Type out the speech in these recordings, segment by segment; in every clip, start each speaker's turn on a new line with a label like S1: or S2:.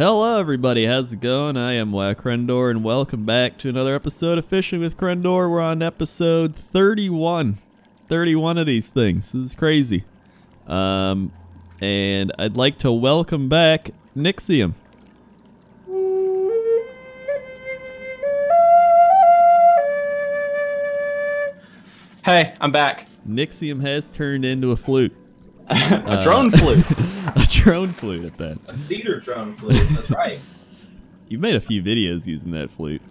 S1: Hello, everybody. How's it going? I am Wow Crendor, and welcome back to another episode of Fishing with Crendor. We're on episode 31. 31 of these things. This is crazy. Um, and I'd like to welcome back Nixxiom.
S2: Hey, I'm back.
S1: Nixxiom has turned into a flute.
S2: a drone flute.
S1: a drone flute at that.
S2: A cedar drone flute. That's right.
S1: You've made a few videos using that flute.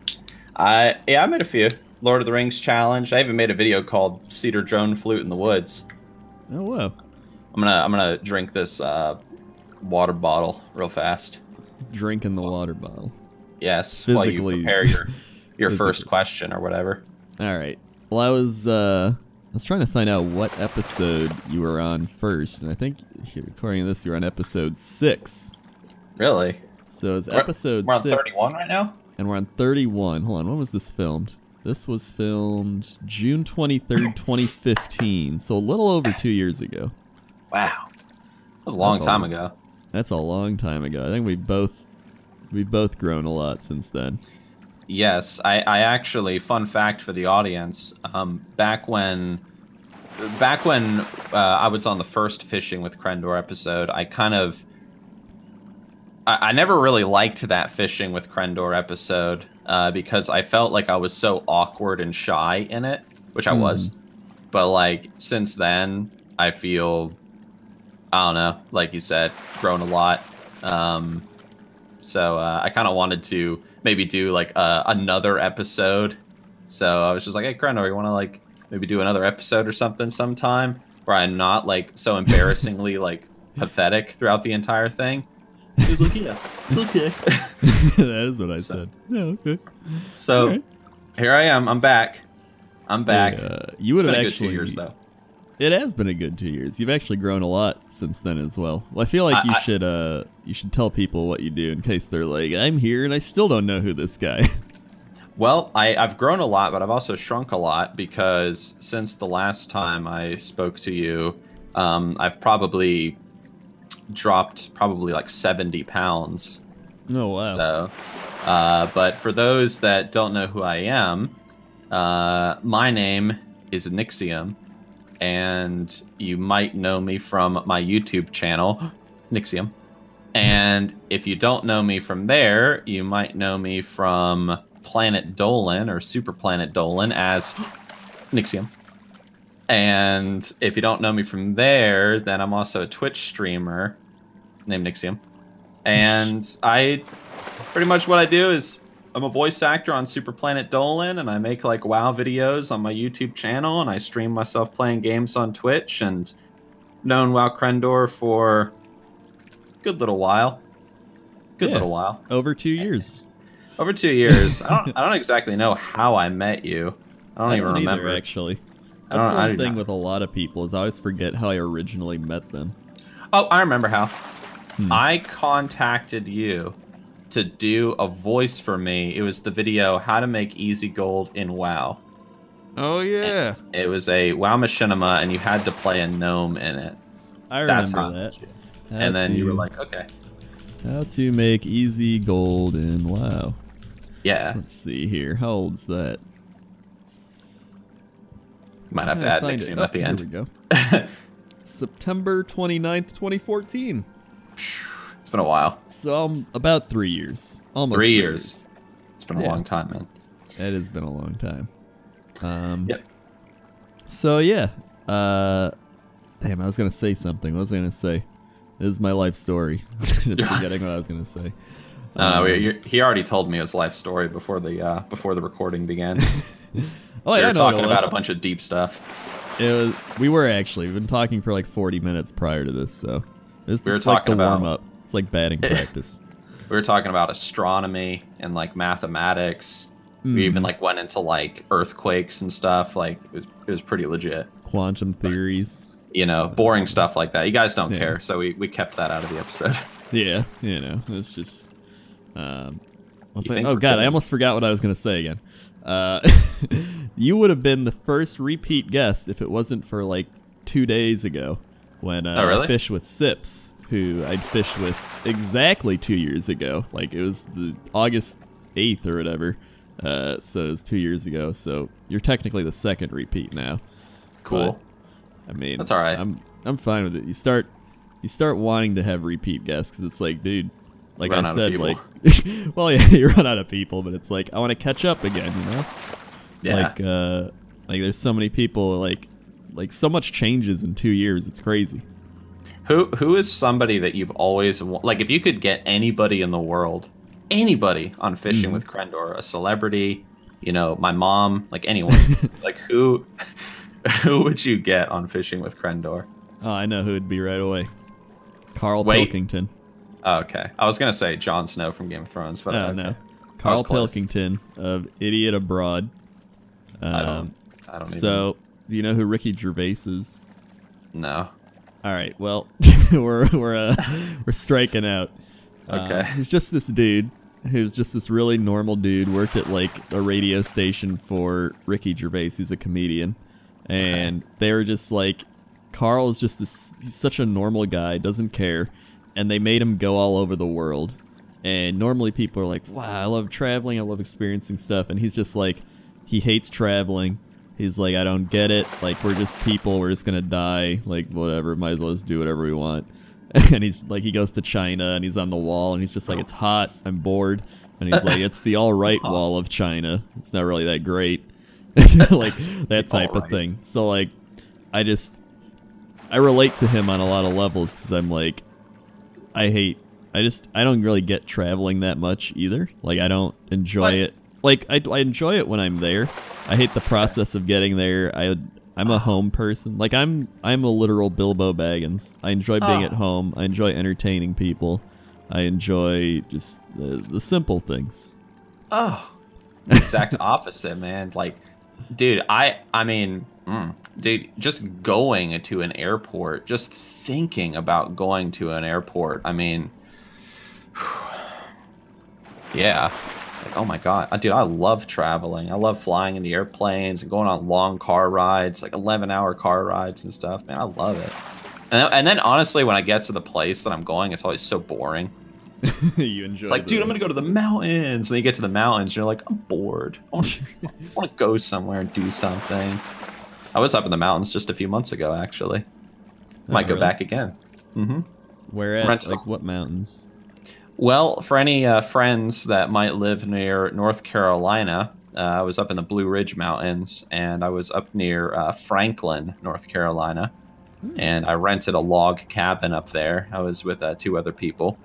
S2: I yeah, I made a few. Lord of the Rings challenge. I even made a video called Cedar Drone Flute in the Woods.
S1: Oh wow.
S2: I'm gonna I'm gonna drink this uh, water bottle real fast.
S1: Drinking the water bottle.
S2: Yes, while you prepare your your first question or whatever.
S1: All right. Well, I was uh, I was trying to find out what episode you were on first, and I think according to this, you're on episode six.
S2: Really?
S1: So it's
S2: We're-
S1: episode
S2: We're on
S1: six,
S2: 31 right now.
S1: and we're on 31. Hold on, when was this filmed? This was filmed June 23rd, 2015. So a little over two years ago.
S2: Wow, that was a long
S1: That's
S2: time
S1: all.
S2: ago.
S1: That's a long time ago. I think we've both we've both grown a lot since then.
S2: Yes, I, I actually, fun fact for the audience, um, back when, back when uh, I was on the first Fishing with Crendor episode, I kind of, I, I never really liked that Fishing with Crendor episode uh, because I felt like I was so awkward and shy in it, which I was. But like since then, I feel, I don't know, like you said, grown a lot. Um, so uh, I kind of wanted to maybe do like uh, another episode. So I was just like, hey, Crendor, you want to like maybe do another episode or something sometime where I'm not like so embarrassingly like pathetic throughout the entire thing. He was like, yeah, okay.
S1: that is what I
S2: So-
S1: said. Yeah, okay.
S2: So
S1: Alright.
S2: here I am. I'm back. I'm back.
S1: Hey, uh, you would
S2: it's
S1: have
S2: been a good
S1: actually
S2: two years though.
S1: It has been a good two years. You've actually grown a lot since then as well. Well, I feel like
S2: I-
S1: you
S2: I-
S1: should uh you should tell people what you do in case they're like, I'm here and I still don't know who this guy.
S2: Well, I, I've grown a lot, but I've also shrunk a lot because since the last time I spoke to you, um, I've probably dropped probably like 70 pounds.
S1: oh wow.
S2: So, uh, but for those that don't know who I am, uh, my name is Nixxiom, and you might know me from my YouTube channel, Nixxiom. And if you don't know me from there, you might know me from Planet Dolan or Super Planet Dolan as Nixxiom. And if you don't know me from there, then I'm also a Twitch streamer named Nixxiom. And I pretty much what I do is I'm a voice actor on Super Planet Dolan and I make like WoW videos on my YouTube channel and I stream myself playing games on Twitch and known WoW Crendor for a good little while. Good
S1: Yeah.
S2: little while.
S1: Over two years.
S2: Over two years. I don't I don't exactly know how I met you. I don't even
S1: either,
S2: remember.
S1: actually.
S2: I
S1: That's
S2: don't- I
S1: one thing
S2: not.
S1: with a lot of people is I always forget how I originally met them.
S2: Oh, I remember how.
S1: Hmm.
S2: I contacted you to do a voice for me. It was the video How to Make Easy Gold in WoW.
S1: Oh yeah.
S2: It was a WoW machinima, and you had to play a gnome in it.
S1: I
S2: That's
S1: remember
S2: how.
S1: that.
S2: And
S1: How
S2: then you were like, okay,
S1: How to make easy gold in WoW.
S2: yeah,
S1: Let's see here. How old's that?
S2: might have to add
S1: find
S2: Nixxiom
S1: it.
S2: at the end.
S1: Here we go. September 29th, 2014.
S2: It's been a while.
S1: So um, about three years. Almost
S2: Three years. It's been a long time, man.
S1: It has been a long time. Um,
S2: Yep.
S1: So yeah. Uh, damn, I was gonna say something. What was I gonna say? This is my life story. Just forgetting what I was gonna say.
S2: No, no,
S1: Um,
S2: we- he already told me his life story before the uh, before the recording began.
S1: oh,
S2: we
S1: I
S2: were talking about a bunch of deep stuff.
S1: It was. We were actually. We've been talking for like 40 minutes prior to this, so it's
S2: We were
S1: just like the
S2: talking about-
S1: warm up. It's like batting practice.
S2: We were talking about astronomy and like mathematics.
S1: Hmm.
S2: We even like went into like earthquakes and stuff. Like it was it was pretty legit.
S1: Quantum theories.
S2: You know, boring stuff like that. You guys don't
S1: Yeah.
S2: care, so we, we kept that out of the episode.
S1: Yeah, you know, it's just. Um, I was like, oh
S2: we're
S1: god, I almost forgot what I was gonna say again. Uh, you would have been the first repeat guest if it wasn't for like two days ago. when uh,
S2: Oh, really?
S1: I fished with Sips, who I'd fished with exactly two years ago. Like it was the August eighth or whatever. Uh, so it was two years ago. So you're technically the second repeat now.
S2: Cool.
S1: I mean,
S2: That's all right.
S1: I'm I'm fine with it. You start you start wanting to have repeat guests because it's like, dude, like
S2: Run
S1: I said, like, well, yeah, you run out of people, but it's like I want to catch up again, you know?
S2: yeah.
S1: Like, uh, like there's so many people, like, like so much changes in two years. It's crazy.
S2: Who who is somebody that you've always wa- like? If you could get anybody in the world, anybody on fishing
S1: Mhm.
S2: with Crendor, a celebrity, you know, my mom, like anyone, like who who would you get on fishing with Crendor?
S1: Oh, I know who it'd be right away. Carl
S2: Wait.
S1: Pilkington.
S2: Oh, okay, I was gonna say Jon Snow from Game of Thrones, but
S1: Oh
S2: okay.
S1: no, Carl. Pilkington of Idiot Abroad. Um,
S2: I don't. I don't
S1: so, do you know who Ricky Gervais is?
S2: No.
S1: All right. Well, we're we're uh, we're striking out. Uh,
S2: Okay.
S1: he's just this dude who's just this really normal dude. Worked at like a radio station for Ricky Gervais, who's a comedian, and they were just like, Carl is just this. He's such a normal guy, doesn't care, and they made him go all over the world. And normally people are like, "Wow, I love traveling. I love experiencing stuff," and he's just like, he hates traveling. He's like, I don't get it. Like, we're just people. We're just gonna die. Like, whatever. Might as well just do whatever we want. And he's like, he goes to China and he's on the wall and he's just like, it's hot. I'm bored. And he's like, it's the all right wall of China. It's not really that great. like that type of thing. So like, I just, I relate to him on a lot of levels because I'm like, I hate. I just I don't really get traveling that much either. Like I don't enjoy
S2: What?
S1: it. Like I, I enjoy it when I'm there. I hate the process of getting there. I I'm a ah. home person. Like I'm I'm a literal Bilbo Baggins. I enjoy being
S2: Oh.
S1: at ah. home. I enjoy entertaining people. I enjoy just the, the simple things.
S2: Oh, exact opposite, man. Like, dude, I, I mean, mm, dude, just going to an airport, just thinking about going to an airport. I mean, yeah. Like, oh my god, dude, I love traveling. I love flying in the airplanes and going on long car rides, like 11-hour car rides and stuff. Man, I love it. And, and then honestly, when I get to the place that I'm going, it's always so boring.
S1: you enjoy.
S2: It's like, dude, I'm gonna go to the mountains. And then you get to the mountains, and you're like, I'm bored. I want to go somewhere and do something. I was up in the mountains just a few months ago, actually. Might go
S1: Oh, really?
S2: back again. Mm-hmm.
S1: Where at?
S2: Rental.
S1: Like what mountains?
S2: Well, for any uh, friends that might live near North Carolina, uh, I was up in the Blue Ridge Mountains, and I was up near uh, Franklin, North Carolina, and I rented a log cabin up there. I was with uh, two other people,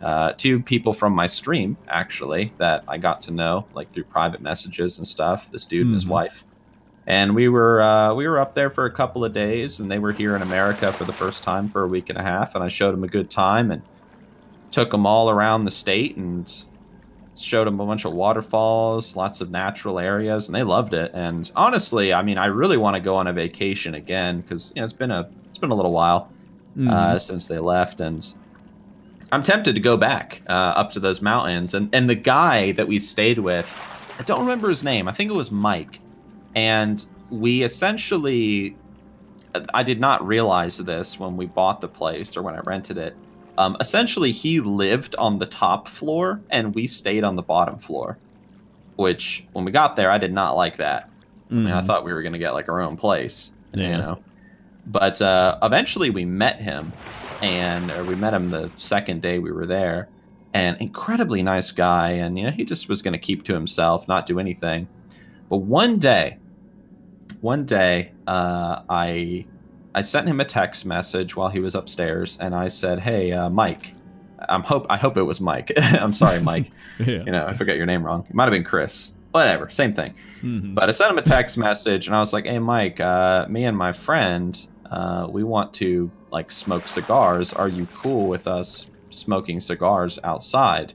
S2: uh, two people from my stream actually that I got to know like through private messages and stuff. This dude and his
S1: Mhm.
S2: wife, and we were uh, we were up there for a couple of days, and they were here in America for the first time for a week and a half, and I showed them a good time and took them all around the state and showed them a bunch of waterfalls, lots of natural areas, and they loved it. And honestly, I mean, I really want to go on a vacation again because you know, it's been a it's been a little while
S1: Mhm.
S2: uh, since they left, and I'm tempted to go back uh, up to those mountains. And and the guy that we stayed with, I don't remember his name. I think it was Mike, and we essentially, I did not realize this when we bought the place or when I rented it. Um, essentially, he lived on the top floor, and we stayed on the bottom floor. Which, when we got there, I did not like that. I mean, I
S1: Mhm.
S2: thought we were gonna get like our own place, you know. But uh, eventually, we met him, and or we met him the second day we were there. An incredibly nice guy, and you know, he just was gonna keep to himself, not do anything. But one day, one day, uh, I I sent him a text message while he was upstairs, and I said, "Hey, uh, Mike." I'm hope I hope it was Mike. I'm sorry, Mike.
S1: yeah.
S2: You know, I forgot your name wrong. It might have been Chris. Whatever, same thing.
S1: Mhm.
S2: But I sent him a text message and I was like, "Hey, Mike, uh, me and my friend, uh, we want to like smoke cigars. Are you cool with us smoking cigars outside?"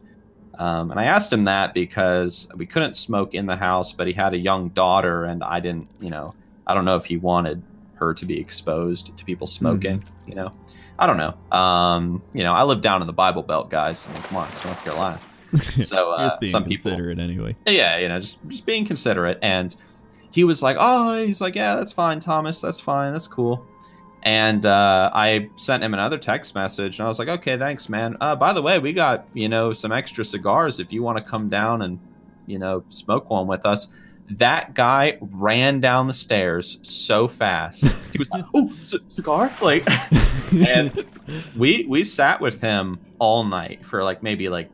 S2: Um, and I asked him that because we couldn't smoke in the house, but he had a young daughter, and I didn't, you know, I don't know if he wanted her to be exposed to people smoking. You know, I don't know. Um, you know, I live down in the Bible Belt, guys. I mean, come on, it's North Carolina. So uh,
S1: just being
S2: some people,
S1: considerate anyway.
S2: yeah, you know, just just being considerate. And he was like, "Oh, he's like, yeah, that's fine, Thomas. That's fine. That's cool." And uh, I sent him another text message, and I was like, "Okay, thanks, man. Uh, by the way, we got you know some extra cigars if you want to come down and you know smoke one with us." That guy ran down the stairs so fast. He was, "Oh, c- cigar!" Like, and we we sat with him all night for like maybe like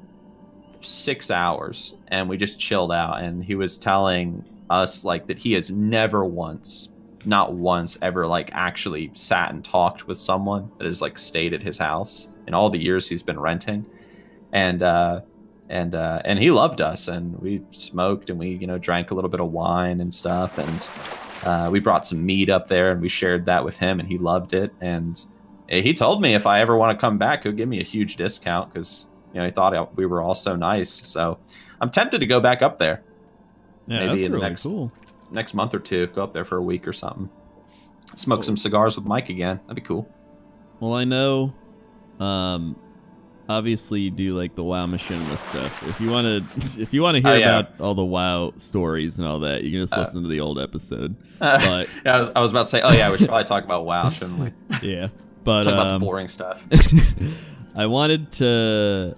S2: six hours, and we just chilled out. And he was telling us like that he has never once not once ever like actually sat and talked with someone that has like stayed at his house in all the years he's been renting and uh and uh and he loved us and we smoked and we you know drank a little bit of wine and stuff and uh, we brought some meat up there and we shared that with him and he loved it and he told me if i ever want to come back he'll give me a huge discount because you know he thought we were all so nice so i'm tempted to go back up there
S1: Yeah,
S2: Maybe
S1: that's
S2: in
S1: really
S2: next-
S1: cool.
S2: next month or two. Go up there for a week or something. Smoke some cigars with Mike again. That'd be cool.
S1: Well, I know. Um, obviously you do like the WoW machinima stuff. If you want to, if you want to hear
S2: Oh, yeah.
S1: about all the WoW stories and all that, you can just
S2: Uh,
S1: listen to the old episode.
S2: Uh,
S1: But
S2: yeah, I was, I was about to say, oh yeah, we should probably talk about WoW, shouldn't we?
S1: yeah, but
S2: talk about
S1: um,
S2: the boring stuff.
S1: I wanted to.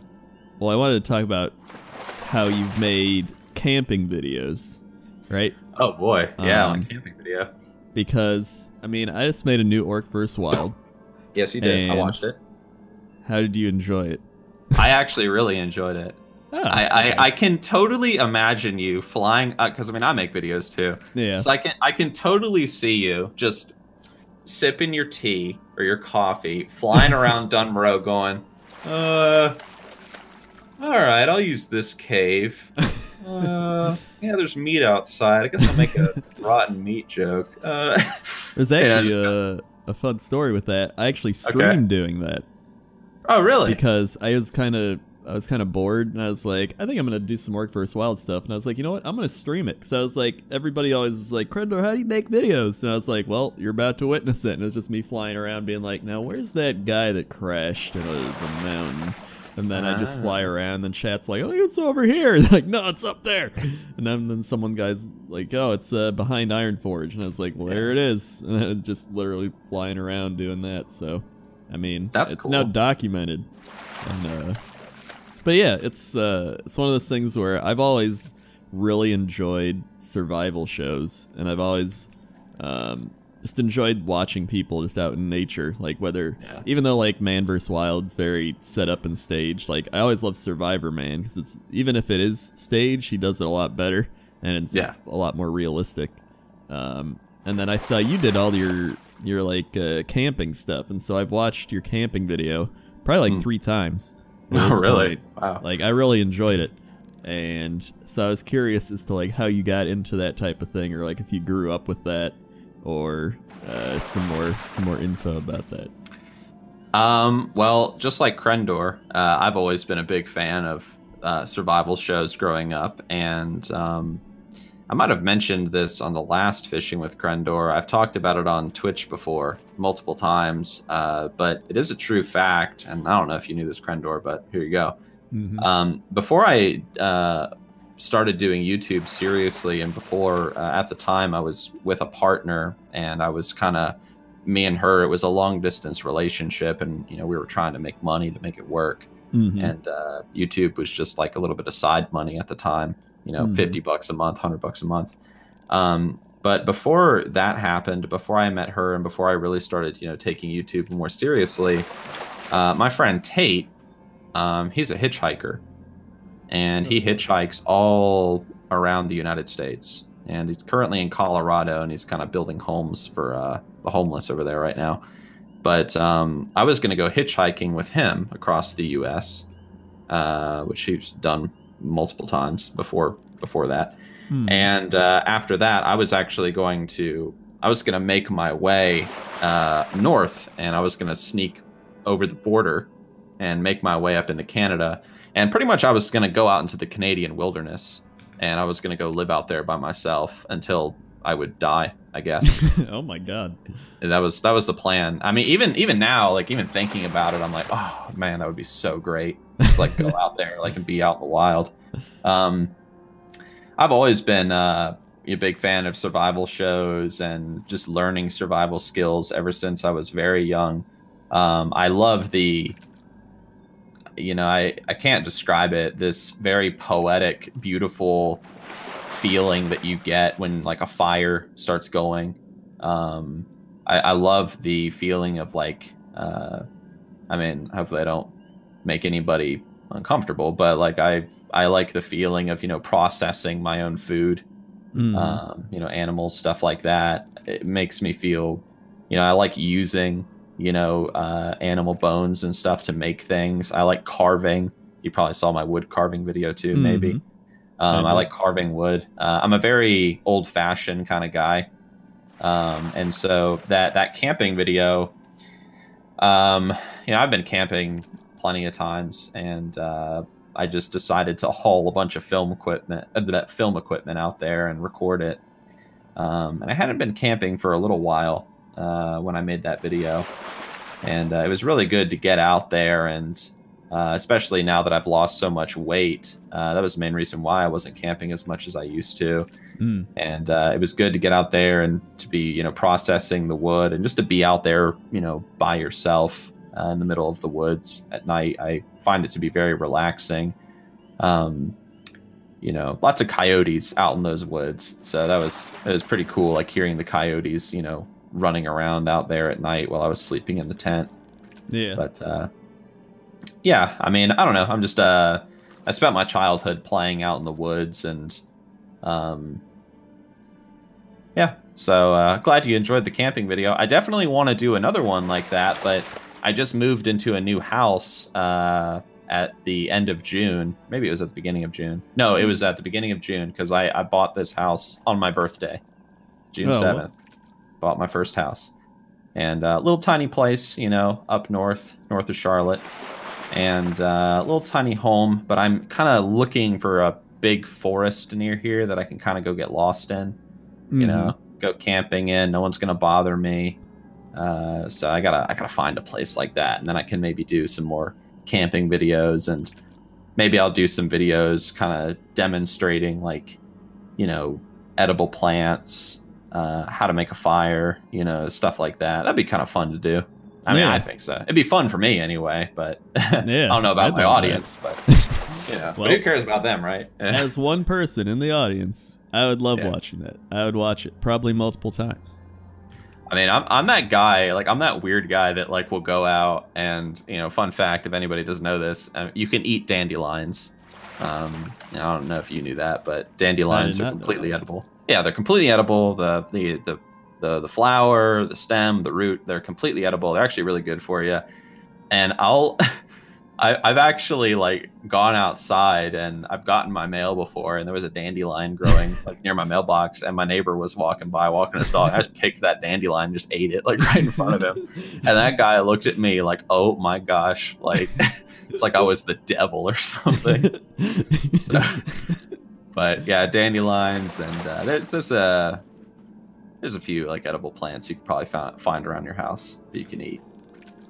S1: Well, I wanted to talk about how you've made camping videos, right?
S2: Oh boy, yeah,
S1: Um,
S2: like camping video.
S1: Because I mean, I just made a new Orc vs. Wild.
S2: Yes, you did. I watched it.
S1: How did you enjoy it?
S2: I actually really enjoyed it.
S1: Ah,
S2: I, I,
S1: okay.
S2: I can totally imagine you flying because I mean I make videos too.
S1: yeah.
S2: So I can I can totally see you just sipping your tea or your coffee, flying around Dun Morogh going, uh all right, I'll use this cave. Uh, yeah, there's meat outside. I guess I'll make a rotten meat joke. Uh,
S1: There's actually
S2: just
S1: a, a fun story with that. I actually streamed doing that
S2: oh, really?
S1: because I was kind of I was kind of bored and I was like, I think I'm gonna do some Orc vs. Wild stuff. And I was like, you know what? I'm gonna stream it because I was like, everybody always is like, Crendor, how do you make videos? And I was like, well, you're about to witness it. And it's just me flying around being like, now where's that guy that crashed in a, the mountain? And then I just fly
S2: Ah.
S1: around, and chat's like, "Oh, it's over here." like, no, it's up there. And then, then someone guy's like, "Oh, it's uh, behind Ironforge," and I was like, "Well, there it is." And then just literally flying around doing that. So, I mean,
S2: That's
S1: it's now documented. And, uh, but yeah, it's uh, it's one of those things where I've always really enjoyed survival shows, and I've always um, just enjoyed watching people just out in nature, like whether
S2: Yeah.
S1: even though like Man vs Wild's very set up and staged, like I always love Survivor Man because it's even if it is staged, he does it a lot better and it's
S2: Yeah.
S1: a lot more realistic. Um, and then I saw you did all your your like uh, camping stuff, and so I've watched your camping video probably like
S2: Hmm.
S1: three times.
S2: Oh, really?
S1: point.
S2: Wow.
S1: Like I really enjoyed it. And so I was curious as to like how you got into that type of thing or like if you grew up with that or uh, some more some more info about that.
S2: Um, well, just like Crendor, uh, I've always been a big fan of uh, survival shows growing up, and um, I might have mentioned this on the last Fishing with Crendor. I've talked about it on Twitch before multiple times, uh, but it is a true fact, and I don't know if you knew this, Crendor, but here you go.
S1: Mhm.
S2: Um, before I uh, started doing YouTube seriously, and before uh, at the time I was with a partner, and I was kind of me and her. It was a long distance relationship, and you know we were trying to make money to make it work.
S1: Mhm.
S2: And uh, YouTube was just like a little bit of side money at the time. You know,
S1: Mhm.
S2: fifty bucks a month, hundred bucks a month. Um, but before that happened, before I met her, and before I really started, you know, taking YouTube more seriously, uh, my friend Tate, um, he's a hitchhiker, and he hitchhikes all around the United States. And he's currently in Colorado, and he's kind of building homes for uh, the homeless over there right now. But um, I was going to go hitchhiking with him across the U.S., uh, which he's done multiple times before before that.
S1: Hmm.
S2: And uh, after that, I was actually going to I was going to make my way uh, north, and I was going to sneak over the border and make my way up into Canada. And pretty much, I was going to go out into the Canadian wilderness, and I was going to go live out there by myself until I would die. I guess
S1: oh my god.
S2: that was that was the plan. I mean, even even now, like even thinking about it, I'm like, oh man, that would be so great. Just like go out there, like and be out in the wild. Um, I've always been uh, a big fan of survival shows and just learning survival skills ever since I was very young. Um, I love the, you know, I, I can't describe it, this very poetic, beautiful feeling that you get when like a fire starts going. Um, I, I love the feeling of like, uh, I mean, hopefully I don't make anybody uncomfortable, but like I, I like the feeling of, you know, processing my own food mm. um, you know, animals, stuff like that. It makes me feel, you know, I like using, you know, uh, animal bones and stuff to make things. I like carving. You probably saw my wood carving video too, mm-hmm. maybe. Um, I like carving wood. Uh, I'm a very old-fashioned kind of guy, um, and so that that camping video, um, you know, I've been camping plenty of times, and uh, I just decided to haul a bunch of film equipment, uh, that film equipment out there and record it. Um, and I hadn't been camping for a little while uh, when I made that video, and uh, it was really good to get out there and. Uh, especially now that I've lost so much weight, uh, that was the main reason why I wasn't camping as much as I used to. Mm. And uh, it was good to get out there and to be, you know, processing the wood and just to be out there, you know, by yourself uh, in the middle of the woods at night. I find it to be very relaxing. Um, you know, lots of coyotes out in those woods, so that was it was pretty cool. Like hearing the coyotes, you know, running around out there at night while I was sleeping in the tent.
S1: Yeah.
S2: But uh, yeah, I mean, I don't know. I'm just uh, I spent my childhood playing out in the woods and um, yeah. So uh, glad you enjoyed the camping video. I definitely want to do another one like that, but I just moved into a new house uh, at the end of June. Maybe it was at the beginning of June. No, it was at the beginning of June because I, I bought this house on my birthday, June oh, 7th. Bought my first house. And a uh, little tiny place, you know, up north, north of Charlotte. And uh, a little tiny home, but I'm kind of looking for a big forest near here that I can kind of go get lost in. Mm-hmm. You know, go camping in. No one's going to bother me. Uh, so I gotta I gotta find a place like that, and then I can maybe do some more camping videos, and maybe I'll do some videos kind of demonstrating like, you know, edible plants, uh, how to make a fire, you know, stuff like that. That'd be kind of fun to do. I mean, yeah. I think so. It'd be fun for me anyway, but yeah, I don't know about my audience, but you know, well, but who cares about them, right?
S1: as one person in the audience, I would love yeah. watching that. I would watch it probably multiple times.
S2: I mean, I'm I'm that guy, like I'm that weird guy that like will go out and you know, fun fact, if anybody doesn't know this, um, you can eat dandelions. Um, I don't know if you knew that, but dandelions are completely edible. Yeah, they're completely edible. The, the the the the flower, the stem, the root, they're completely edible. They're actually really good for you. And I'll I, I've actually like gone outside and I've gotten my mail before, and there was a dandelion growing like near my mailbox, and my neighbor was walking by, walking his dog. I just picked that dandelion, and just ate it like right in front of him, and that guy looked at me like, "Oh my gosh!" Like it's like I was the devil or something. so, but yeah, dandelions, and uh, there's there's a there's a few like edible plants you could probably find find around your house that you can eat.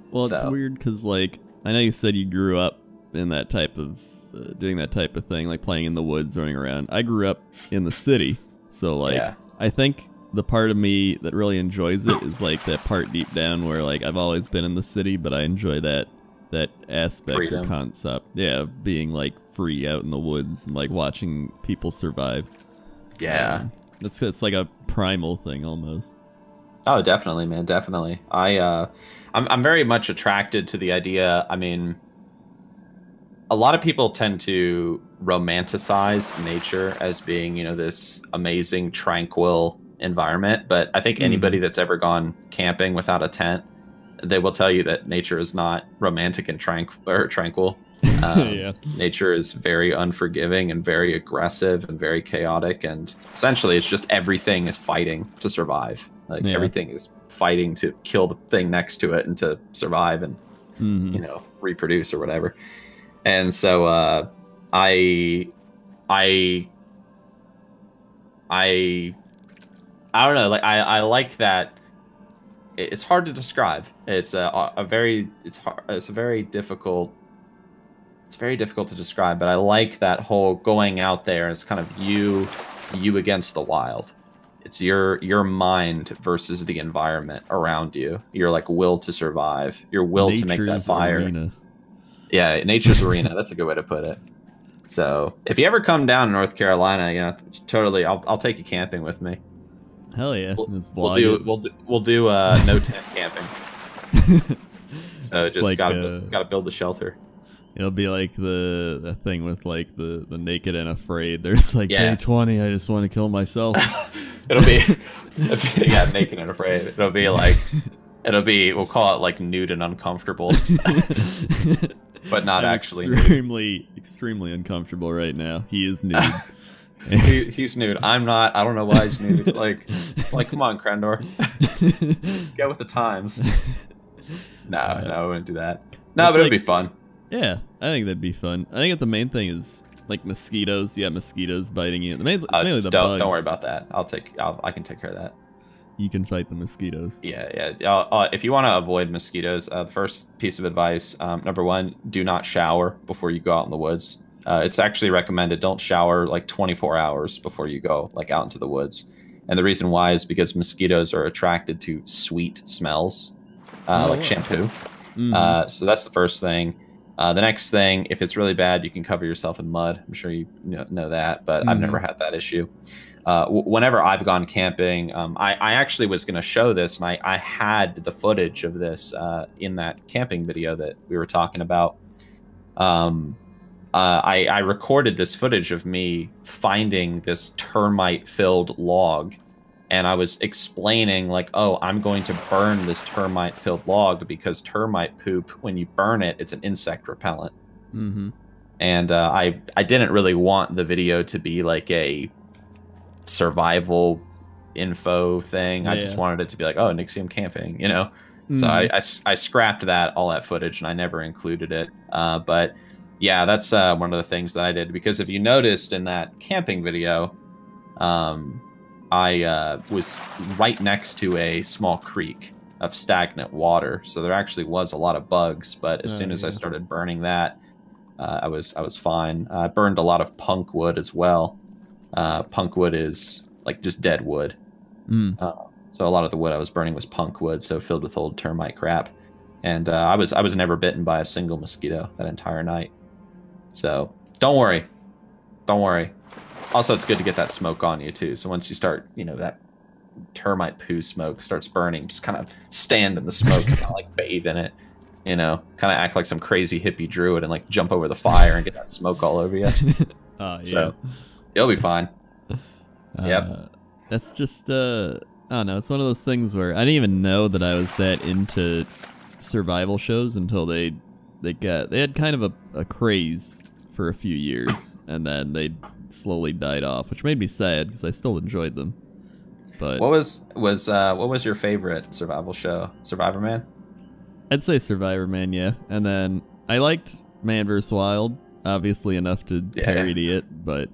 S1: Well, it's weird because like I know you said you grew up in that type of uh, doing that type of thing, like playing in the woods, running around. I grew up in the city, so like yeah. I think the part of me that really enjoys it is like that part deep down where like I've always been in the city, but I enjoy that that aspect Freedom. or concept. Yeah, being like free out in the woods and like watching people survive.
S2: Yeah,
S1: um, that's it's like a primal thing almost.
S2: Oh, definitely, man, definitely. I uh I'm I'm very much attracted to the idea. I mean, a lot of people tend to romanticize nature as being, you know, this amazing, tranquil environment. But I think mm. anybody that's ever gone camping without a tent, they will tell you that nature is not romantic and tranquil. Or tranquil. Um, yeah. Nature is very unforgiving and very aggressive and very chaotic, and essentially, it's just everything is fighting to survive. Like yeah. everything is fighting to kill the thing next to it and to survive and mm-hmm. you know reproduce or whatever. And so uh, I I I I don't know. Like I I like that. It's hard to describe. It's a, a very it's hard. It's a very difficult. It's very difficult to describe, but I like that whole going out there. It's kind of you you against the wild. It's your your mind versus the environment around you. Your like will to survive. Your will to make that fire.
S1: arena.
S2: Yeah, nature's arena. That's a good way to put it. So if you ever come down to North Carolina, you know, totally, I'll, I'll take you camping with me.
S1: Hell yeah.
S2: We'll, we'll do we'll do, we'll do uh, no tent camping. So
S1: It's
S2: just
S1: like,
S2: gotta
S1: uh,
S2: gotta build the shelter.
S1: It'll be like the, the thing with like the, the naked and afraid. There's like
S2: Yeah.
S1: day 20, I just want to kill myself.
S2: It'll be, yeah, naked and afraid. It'll be like it'll be we'll call it like nude and uncomfortable, but not
S1: I'm
S2: actually nude.
S1: extremely, extremely uncomfortable right now. He is nude.
S2: He, he's nude. I'm not. I don't know why he's nude. Like, like come on, Crendor, get with the times. No,
S1: Uh,
S2: no, I wouldn't do that. No, but it'd be fun.
S1: Yeah, I think that'd be fun. I think that the main thing is like mosquitoes. Yeah, mosquitoes biting you. The main, it's
S2: Uh,
S1: mainly the
S2: don't
S1: bugs.
S2: don't worry about that. I'll take. I'll, I can take care of that.
S1: You can fight the mosquitoes.
S2: Yeah, yeah. Uh, if you want to avoid mosquitoes, uh, the first piece of advice: um, number one, do not shower before you go out in the woods. Uh, it's actually recommended don't shower like 24 hours before you go like out into the woods. And the reason why is because mosquitoes are attracted to sweet smells, uh,
S1: Oh,
S2: like
S1: wow.
S2: shampoo.
S1: Mhm.
S2: Uh, so that's the first thing. Uh, the next thing, if it's really bad, you can cover yourself in mud. I'm sure you know, know that, but I've
S1: Mhm.
S2: never had that issue. Uh, w- whenever I've gone camping, um, I, I actually was going to show this, and I, I had the footage of this uh, in that camping video that we were talking about. Um, uh, I, I recorded this footage of me finding this termite filled log and I was explaining like, oh, I'm going to burn this termite-filled log because termite poop, when you burn it, it's an insect repellent.
S1: Mhm.
S2: And uh, I I didn't really want the video to be like a survival info thing. I just wanted it to be like, oh, Nixxiom camping, you know. So
S1: I,
S2: I, I s- I scrapped that all that footage and I never included it. Uh, but yeah, that's uh, one of the things that I did because if you noticed in that camping video, um, I uh, was right next to a small creek of stagnant water, so there actually was a lot of bugs. But as
S1: Oh,
S2: soon as I started burning that, uh, I was I was fine. I burned a lot of punk wood as well. Uh, punk wood is like just dead wood.
S1: Mm.
S2: So a lot of the wood I was burning was punk wood, so filled with old termite crap. And uh, I was I was never bitten by a single mosquito that entire night. So don't worry, don't worry. Also, it's good to get that smoke on you too. So once you start, you know that termite poo smoke starts burning, just kind of stand in the smoke, kind of like bathe in it. You know, kind of act like some crazy hippie druid and like jump over the fire and get that smoke all over you.
S1: Uh, yeah.
S2: So you'll be fine. Yep.
S1: Uh, that's just uh I don't know, it's one of those things where I didn't even know that I was that into survival shows until they they got they had kind of a, a craze for a few years and then they slowly died off, which made me sad because I still enjoyed them. But
S2: What was was uh, what was your favorite survival show? Survivor Man.
S1: I'd say Survivor Man, yeah. And then I liked Man vs. Wild, obviously enough to
S2: Yeah.
S1: parody it, but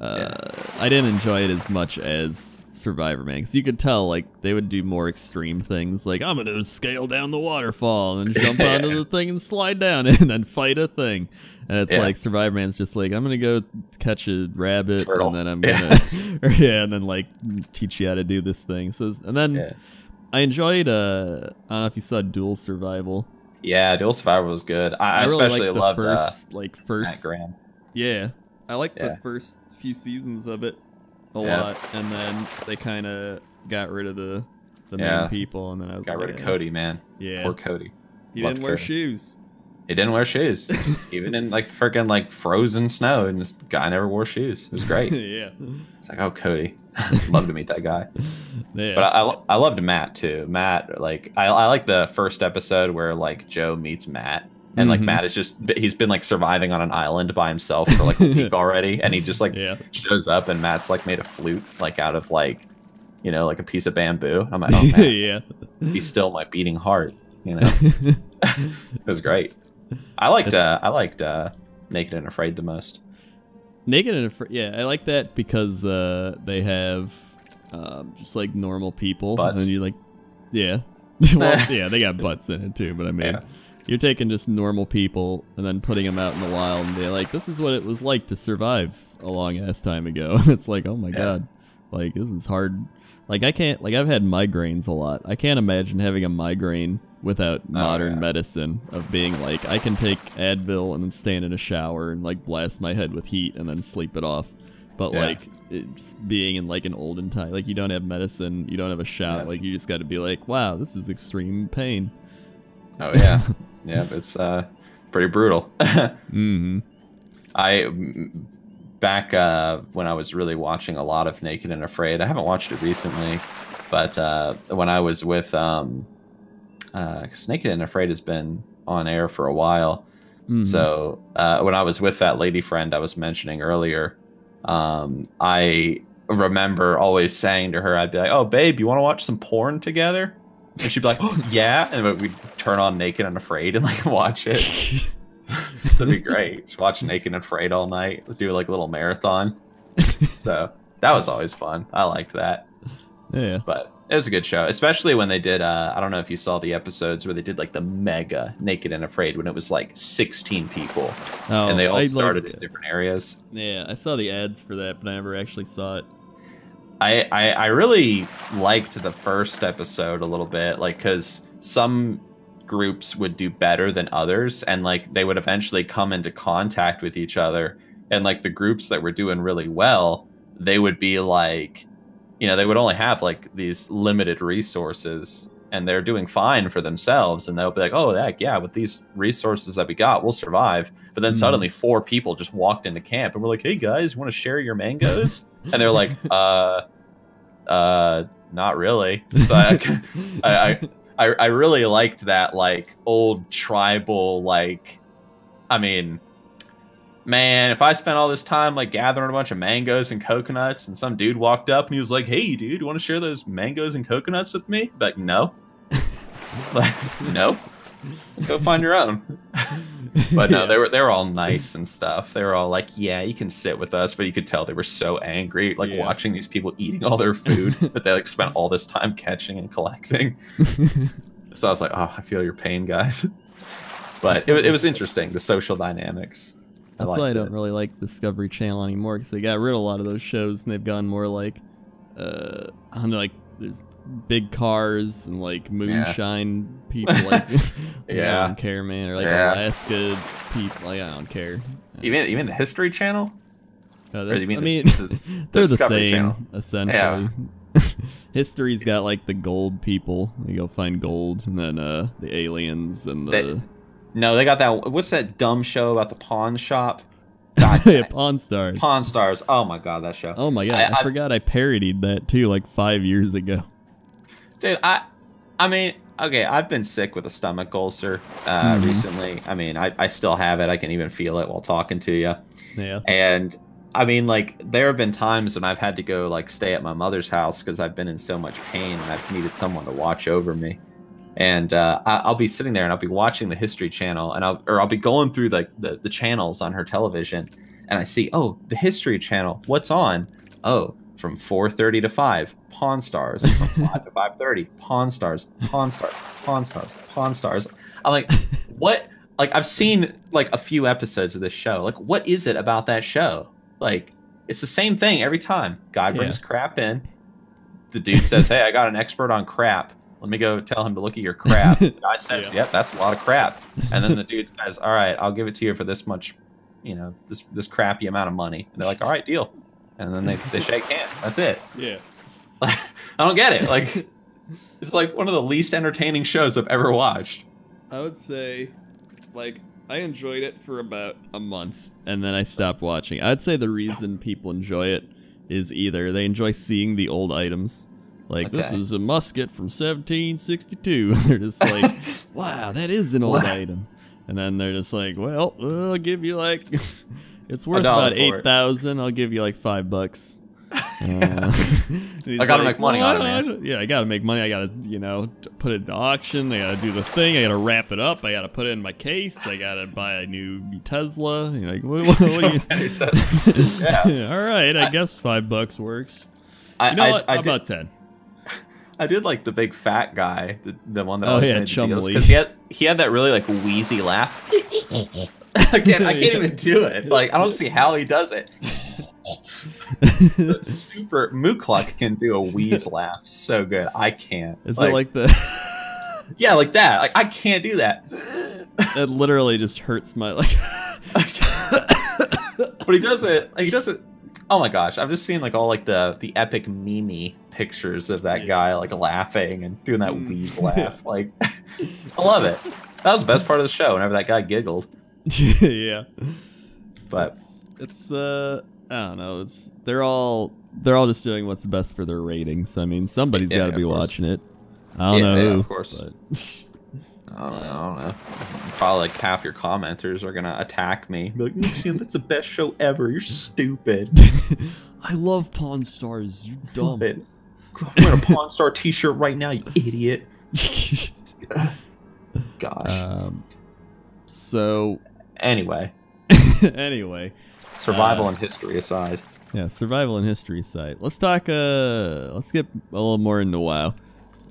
S1: uh, I didn't enjoy it as much as Survivor Man because you could tell like they would do more extreme things, like I'm gonna scale down the waterfall and jump
S2: Yeah.
S1: onto the thing and slide down and then fight a thing. And it's
S2: Yeah.
S1: like Survivor Man's just like I'm gonna go catch a rabbit
S2: Turtle.
S1: and then I'm gonna or, yeah, and then like teach you how to do this thing. So and then
S2: Yeah.
S1: I enjoyed uh I don't know if you saw Dual Survival.
S2: Yeah, Dual Survival was good. I, I
S1: really
S2: especially loved uh,
S1: first like
S2: Matt
S1: first
S2: Graham.
S1: Yeah. I like
S2: Yeah.
S1: the first few seasons of it a
S2: Yeah.
S1: lot and then they kind of got rid of the the
S2: Yeah.
S1: main people and then I was like
S2: Got
S1: like
S2: rid of Cody, man.
S1: Yeah.
S2: Poor Cody.
S1: he
S2: loved
S1: didn't wear
S2: Cody.
S1: shoes.
S2: He didn't wear shoes, even in like freaking like frozen snow, and this guy never wore shoes. It was great.
S1: yeah.
S2: It's like, oh, Cody, love to meet that guy.
S1: Yeah.
S2: But I, I, I loved Matt too. Matt, like, I, I like the first episode where like Joe meets Matt, and like
S1: Mhm.
S2: Matt is just he's been like surviving on an island by himself for like a week already, and he just like
S1: yeah.
S2: shows up, and Matt's like made a flute like out of like, you know, like a piece of bamboo. I'm like, oh man,
S1: yeah.
S2: he's still my beating heart. You know, it was great. I liked uh, I liked uh, Naked and Afraid the most.
S1: Naked and Afraid. Yeah, I like that because uh, they have um, just like normal people,
S2: Butts.
S1: and you like, yeah, well, yeah, they got butts in it too. But I mean,
S2: Yeah.
S1: You're taking just normal people and then putting them out in the wild and they're like, this is what it was like to survive a long ass time ago. it's like, oh my
S2: Yeah.
S1: god, like this is hard. Like I can't, like I've had migraines a lot. I can't imagine having a migraine without oh, modern
S2: Oh, yeah.
S1: medicine of being like, I can take Advil and then stand in a shower and like blast my head with heat and then sleep it off. But
S2: Yeah.
S1: like it's being in like an olden time, like you don't have medicine, you don't have a shower,
S2: Yeah.
S1: like you just got to be like, wow, this is extreme pain.
S2: Oh yeah, yeah. It's uh, pretty brutal.
S1: Mm-hmm.
S2: I back uh, when I was really watching a lot of Naked and Afraid. I haven't watched it recently, but uh, when I was with um, uh 'cause Naked and Afraid has been on air for a while.
S1: Mhm.
S2: So uh, when I was with that lady friend I was mentioning earlier, um, I remember always saying to her, I'd be like, "Oh, babe, you want to watch some porn together?" And she'd be like, "Oh, yeah," and we'd turn on Naked and Afraid and like watch it. That'd be great. Just watch Naked and Afraid all night. Do like a little marathon. So that was always fun. I liked that.
S1: yeah.
S2: But it was a good show, especially when they did. Uh, I don't know if you saw the episodes where they did like the mega Naked and Afraid when it was like 16 people
S1: Oh,
S2: and they all
S1: I
S2: started in different areas.
S1: Yeah, I saw the ads for that, but I never actually saw it.
S2: I, I I really liked the first episode a little bit, like because some groups would do better than others, and like they would eventually come into contact with each other, and like the groups that were doing really well, they would be like, you know, they would only have like these limited resources, and they're doing fine for themselves, and they'll be like, oh heck yeah, with these resources that we got, we'll survive. But then
S1: Mhm.
S2: suddenly four people just walked into camp, and we're like, hey guys, you want to share your mangoes? and they're like, uh, uh, not really. So I, I, I, I really liked that like old tribal like, I mean, man, if I spent all this time like gathering a bunch of mangoes and coconuts, and some dude walked up and he was like, "Hey, dude, you want to share those mangoes and coconuts with me?" Like, no, like, no, go find your own. But no, they were they were all nice and stuff. They were all like, "Yeah, you can sit with us," but you could tell they were so angry, like
S1: Yeah.
S2: watching these people eating all their food that they like spent all this time catching and collecting. So I was like, "Oh, I feel your pain, guys." But it, it was interesting the social dynamics.
S1: That's why I don't
S2: it.
S1: really like Discovery Channel anymore because they got rid of a lot of those shows and they've gone more like, uh, I don't know, like there's big cars and like moonshine people. Like, like, I don't care, man. Or like
S2: Yeah.
S1: Alaska people. Like, I don't care.
S2: Even even the History Channel.
S1: Uh, they,
S2: I mean, the, the
S1: they're the
S2: Discovery
S1: same
S2: Channel?
S1: essentially. History's got like the gold people. You go find gold, and then uh the aliens and the
S2: They- No, they got that. What's that dumb show about the pawn shop? God,
S1: yeah. Pawn Stars.
S2: Pawn Stars. Oh my god, that show.
S1: Oh my god,
S2: I-
S1: I,
S2: I-
S1: forgot I parodied that too, like five years ago.
S2: Dude, I, I mean, okay, I've been sick with a stomach ulcer uh,
S1: Mhm.
S2: recently. I mean, I, I still have it. I can even feel it while talking to you.
S1: Yeah.
S2: And I mean, like, there have been times when I've had to go like stay at my mother's house because I've been in so much pain and I've needed someone to watch over me. And uh, I, I'll be sitting there and I'll be watching the History Channel, and I'll or I'll be going through like the, the channels on her television, and I see, oh, the History Channel. What's on? Oh, from 4:30 to 5, Pawn Stars. From 5 to 5:30, Pawn Stars, Pawn Stars, Pawn Stars, Pawn Stars. I'm like, what? Like I've seen like a few episodes of this show. Like, what is it about that show? Like, it's the same thing every time. Guy brings crap in. The dude says, "Hey, I got an expert on crap. Let me go tell him to look at your crap." The guy says,
S1: Yeah.
S2: "Yep, that's a lot of crap." And then the dude says, "All right, I'll give it to you for this much, you know, this this crappy amount of money." And they're like, "All right, deal." And then they they shake hands. That's it.
S1: Yeah.
S2: I don't get it. Like, it's like one of the least entertaining shows I've ever watched.
S1: I would say, like, I enjoyed it for about a month, and then I stopped watching. I'd say the reason people enjoy it is either they enjoy seeing the old items, like this is a musket from 1762. they're just like, wow, that is an old
S2: What?
S1: item, and then they're just like, well, I'll give you like, it's worth about eight thousand. I'll give you like five bucks. Uh,
S2: I gotta make money on it, man.
S1: Yeah, I gotta make money. I gotta, you know, put it in auction. I gotta do the thing. I gotta wrap it up. I gotta put it in my case. I gotta buy a new Tesla. You're like, what, what, what you?
S2: Yeah.
S1: All right, I guess five bucks works.
S2: I,
S1: You know
S2: I,
S1: what?
S2: I
S1: How about ten?
S2: I did like the big fat guy, the, the one that
S1: Oh,
S2: always
S1: yeah,
S2: made deals because he had he had that really like wheezy laugh. Again, I can't
S1: Yeah.
S2: even do it. Like I don't see how he does it. Super Mookluk can do a wheeze laugh so good. I can't.
S1: Is it like the?
S2: yeah, like that? Like I can't do that.
S1: it literally just hurts my like.
S2: but he does it. He does it. Oh my gosh! I've just seen like all like the the epic meme pictures of that
S1: Yeah.
S2: guy like laughing and doing that
S1: Mm.
S2: wheeze laugh. Like, I love it. That was the best part of the show. Whenever that guy giggled.
S1: yeah.
S2: But
S1: it's, it's uh I don't know. It's they're all they're all just doing what's best for their ratings. I mean, somebody's
S2: Yeah,
S1: got to be
S2: course.
S1: watching it. I don't
S2: Yeah,
S1: know
S2: yeah,
S1: who,
S2: of course.
S1: but
S2: I don't know. I don't know. Probably like half your commenters are gonna attack me. Be like, Nixxiom, that's the best show ever. You're stupid.
S1: I love Pawn Stars. You dumb.
S2: Stupid. I'm wearing a Pawn Star T-shirt right now. You idiot. Gosh.
S1: um. So
S2: anyway,
S1: anyway,
S2: survival
S1: Uh,
S2: and history aside.
S1: yeah, survival and history aside. Let's talk. Uh, let's get a little more into WoW.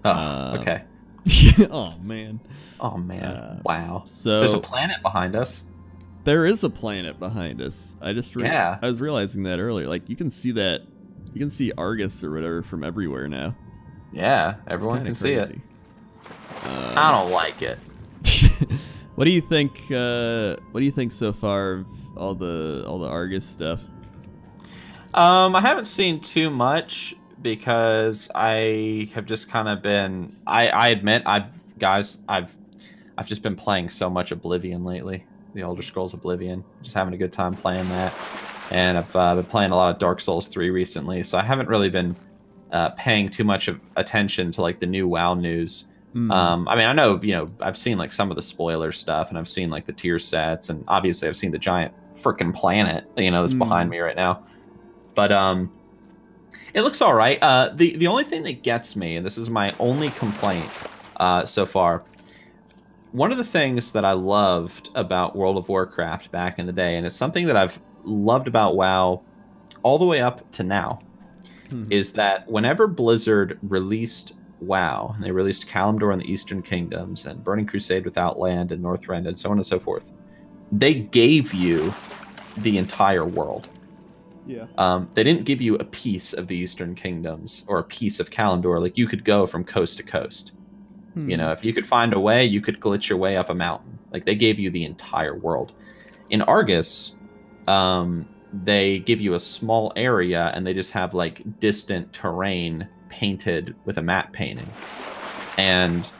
S2: Oh,
S1: uh,
S2: okay.
S1: oh man.
S2: Oh man.
S1: uh,
S2: wow.
S1: So
S2: There's a planet behind us.
S1: There is a planet behind us. I just re-
S2: Yeah.
S1: I was realizing that earlier. Like you can see that you can see Argus or whatever from everywhere now.
S2: Yeah, everyone can see it.
S1: crazy.
S2: I
S1: Um,
S2: don't like it.
S1: what do you think? Uh, what do you think so far of all the all the Argus stuff?
S2: Um, I haven't seen too much because I have just kind of been. I I admit I've guys I've I've just been playing so much Oblivion lately. The Elder Scrolls Oblivion. Just having a good time playing that, and I've uh, been playing a lot of Dark Souls three recently. So I haven't really been uh, paying too much of attention to like the new WoW news.
S1: Hmm.
S2: Um, I mean, I know you know I've seen like some of the spoiler stuff, and I've seen like the tier sets, and obviously I've seen the giant freaking planet you know that's
S1: Mm.
S2: behind me right now. But um, it looks all right. Uh, the the only thing that gets me, and this is my only complaint uh, so far, one of the things that I loved about World of Warcraft back in the day, and it's something that I've loved about WoW all the way up to now,
S1: Hmm.
S2: is that whenever Blizzard released WoW, and they released Kalimdor and the Eastern Kingdoms, and Burning Crusade with Outland and Northrend, and so on and so forth, they gave you the entire world.
S1: Yeah.
S2: Um, they didn't give you a piece of the Eastern Kingdoms or a piece of Kalimdor. Like you could go from coast to coast.
S1: Hmm.
S2: You know, if you could find a way, you could glitch your way up a mountain. Like they gave you the entire world. In Argus, um, they give you a small area and they just have like distant terrain painted with a map painting. And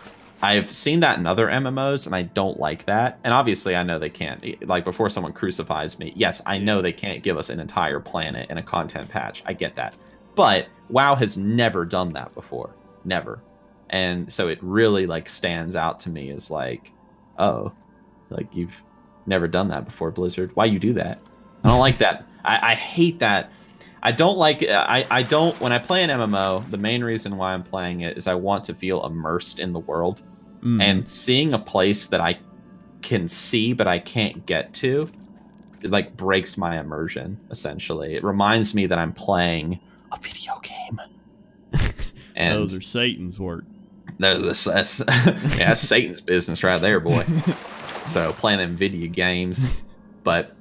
S2: I've seen that in other MMOs and I don't like that. And obviously I know they can't like before someone crucifies me. Yes, I know they can't give us an entire planet in a content patch. I get that. But WoW has never done that before. Never. And so it really like stands out to me as like, oh, like you've never done that before, Blizzard. Why you do that? I don't like that. I, I hate that. I don't like I, I don't when I play an MMO, the main reason why I'm playing it is I want to feel immersed in the world.
S1: Hmm.
S2: And seeing a place that I can see but I can't get to it like breaks my immersion essentially. It reminds me that I'm playing a video game. And
S1: those are Satan's work.
S2: that's, yeah, that's Satan's business right there, boy. so playing video games, but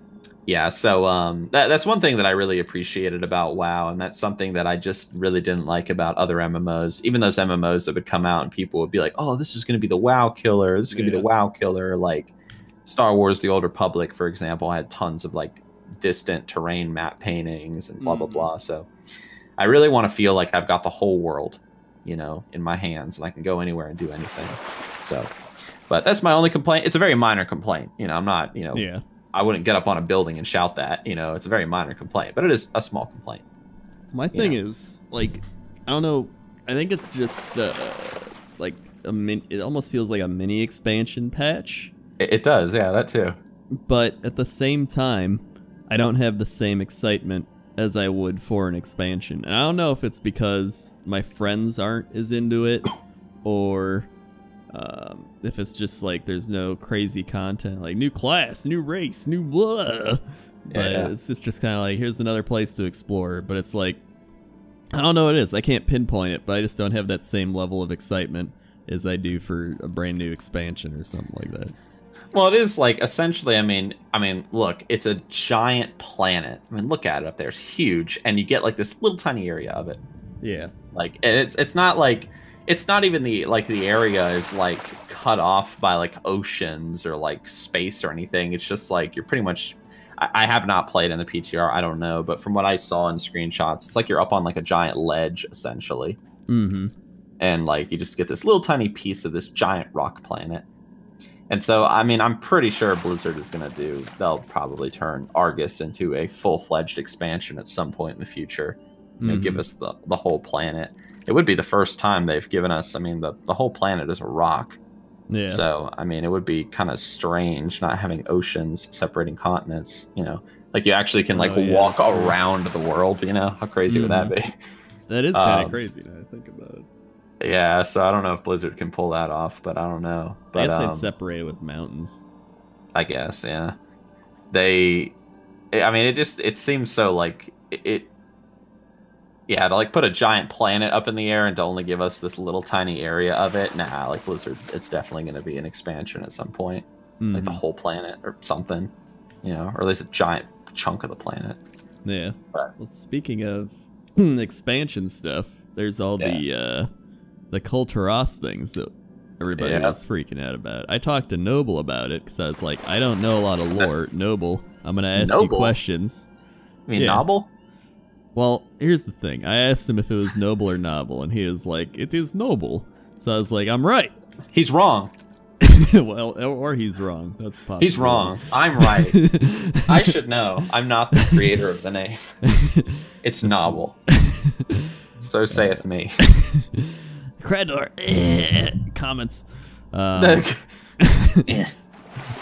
S2: yeah. So um, that, that's one thing that I really appreciated about WoW, and that's something that I just really didn't like about other MMOs. Even those MMOs that would come out and people would be like, "Oh, this is going to be the WoW killer. This is going to be the WoW killer." Like Star Wars: The Old Republic, for example, had tons of like distant terrain map paintings and blah blah
S1: Mm.
S2: blah. So I really want to feel like I've got the whole world, you know, in my hands, and I can go anywhere and do anything. So, but that's my only complaint. It's a very minor complaint. You know, I'm not, you know,
S1: Yeah.
S2: I wouldn't get up on a building and shout that. You know, it's a very minor complaint, but it is a small complaint.
S1: My thing is like I don't know. I think it's just uh, like a min. It almost feels like a mini expansion patch,
S2: It, it does, yeah, that too.
S1: but at the same time, I don't have the same excitement as I would for an expansion. And I don't know if it's because my friends aren't as into it, or um, if it's just like there's no crazy content like new class, new race, new blah. But
S2: Yeah.
S1: it's just, just kind of like here's another place to explore. But it's like I don't know what it is. I can't pinpoint it, but I just don't have that same level of excitement as I do for a brand new expansion or something like that.
S2: Well, it is like essentially. I mean, I mean, look, it's a giant planet. I mean, look at it up there; it's huge, and you get like this little tiny area of it.
S1: Yeah.
S2: Like, and it's it's not like it's not even the like the area is like cut off by like oceans or like space or anything. It's just like you're pretty much. I, I have not played in the PTR. I don't know, but from what I saw in screenshots, it's like you're up on like a giant ledge essentially,
S1: Mm-hmm.
S2: and like you just get this little tiny piece of this giant rock planet. And so, I mean, I'm pretty sure Blizzard is going to do, they'll probably turn Argus into a full fledged expansion at some point in the future. You know, give
S1: Mhm.
S2: us the, the whole planet. It would be the first time they've given us, I mean, the, the whole planet is a rock.
S1: Yeah.
S2: So, I mean, it would be kind of strange not having oceans separating continents, you know? Like you actually can like
S1: Oh, yeah,
S2: walk around the world, you know? How crazy would that be?
S1: that is kind of
S2: um,
S1: crazy now I think about it.
S2: Yeah, so I don't know if Blizzard can pull that off, but I don't know.
S1: I
S2: But
S1: guess
S2: um,
S1: they'd separate it with mountains.
S2: I guess, yeah. They, I mean, it just it seems so like it. Yeah, to like put a giant planet up in the air and to only give us this little tiny area of it. Nah, like Blizzard, it's definitely going to be an expansion at some point, like the
S1: Mhm.
S2: whole planet or something, you know, or at least a giant chunk of the planet.
S1: Yeah.
S2: But-
S1: Well, speaking of expansion stuff, there's all the uh the Kul Tiras things that everybody
S2: Yeah.
S1: was freaking out about. I talked to Noble about it because I was like, I don't know a lot of lore. Noble, I'm gonna ask you questions.
S2: I mean,
S1: Yeah.
S2: novel.
S1: Well, here's the thing. I asked him if it was noble or novel, and he was like, "It is noble." So I was like, "I'm right."
S2: He's wrong.
S1: well, or, he's wrong. That's possible.
S2: He's wrong. I'm right. I should know. I'm not the creator of the name. It's novel. So saith me.
S1: Crendor comments. Um,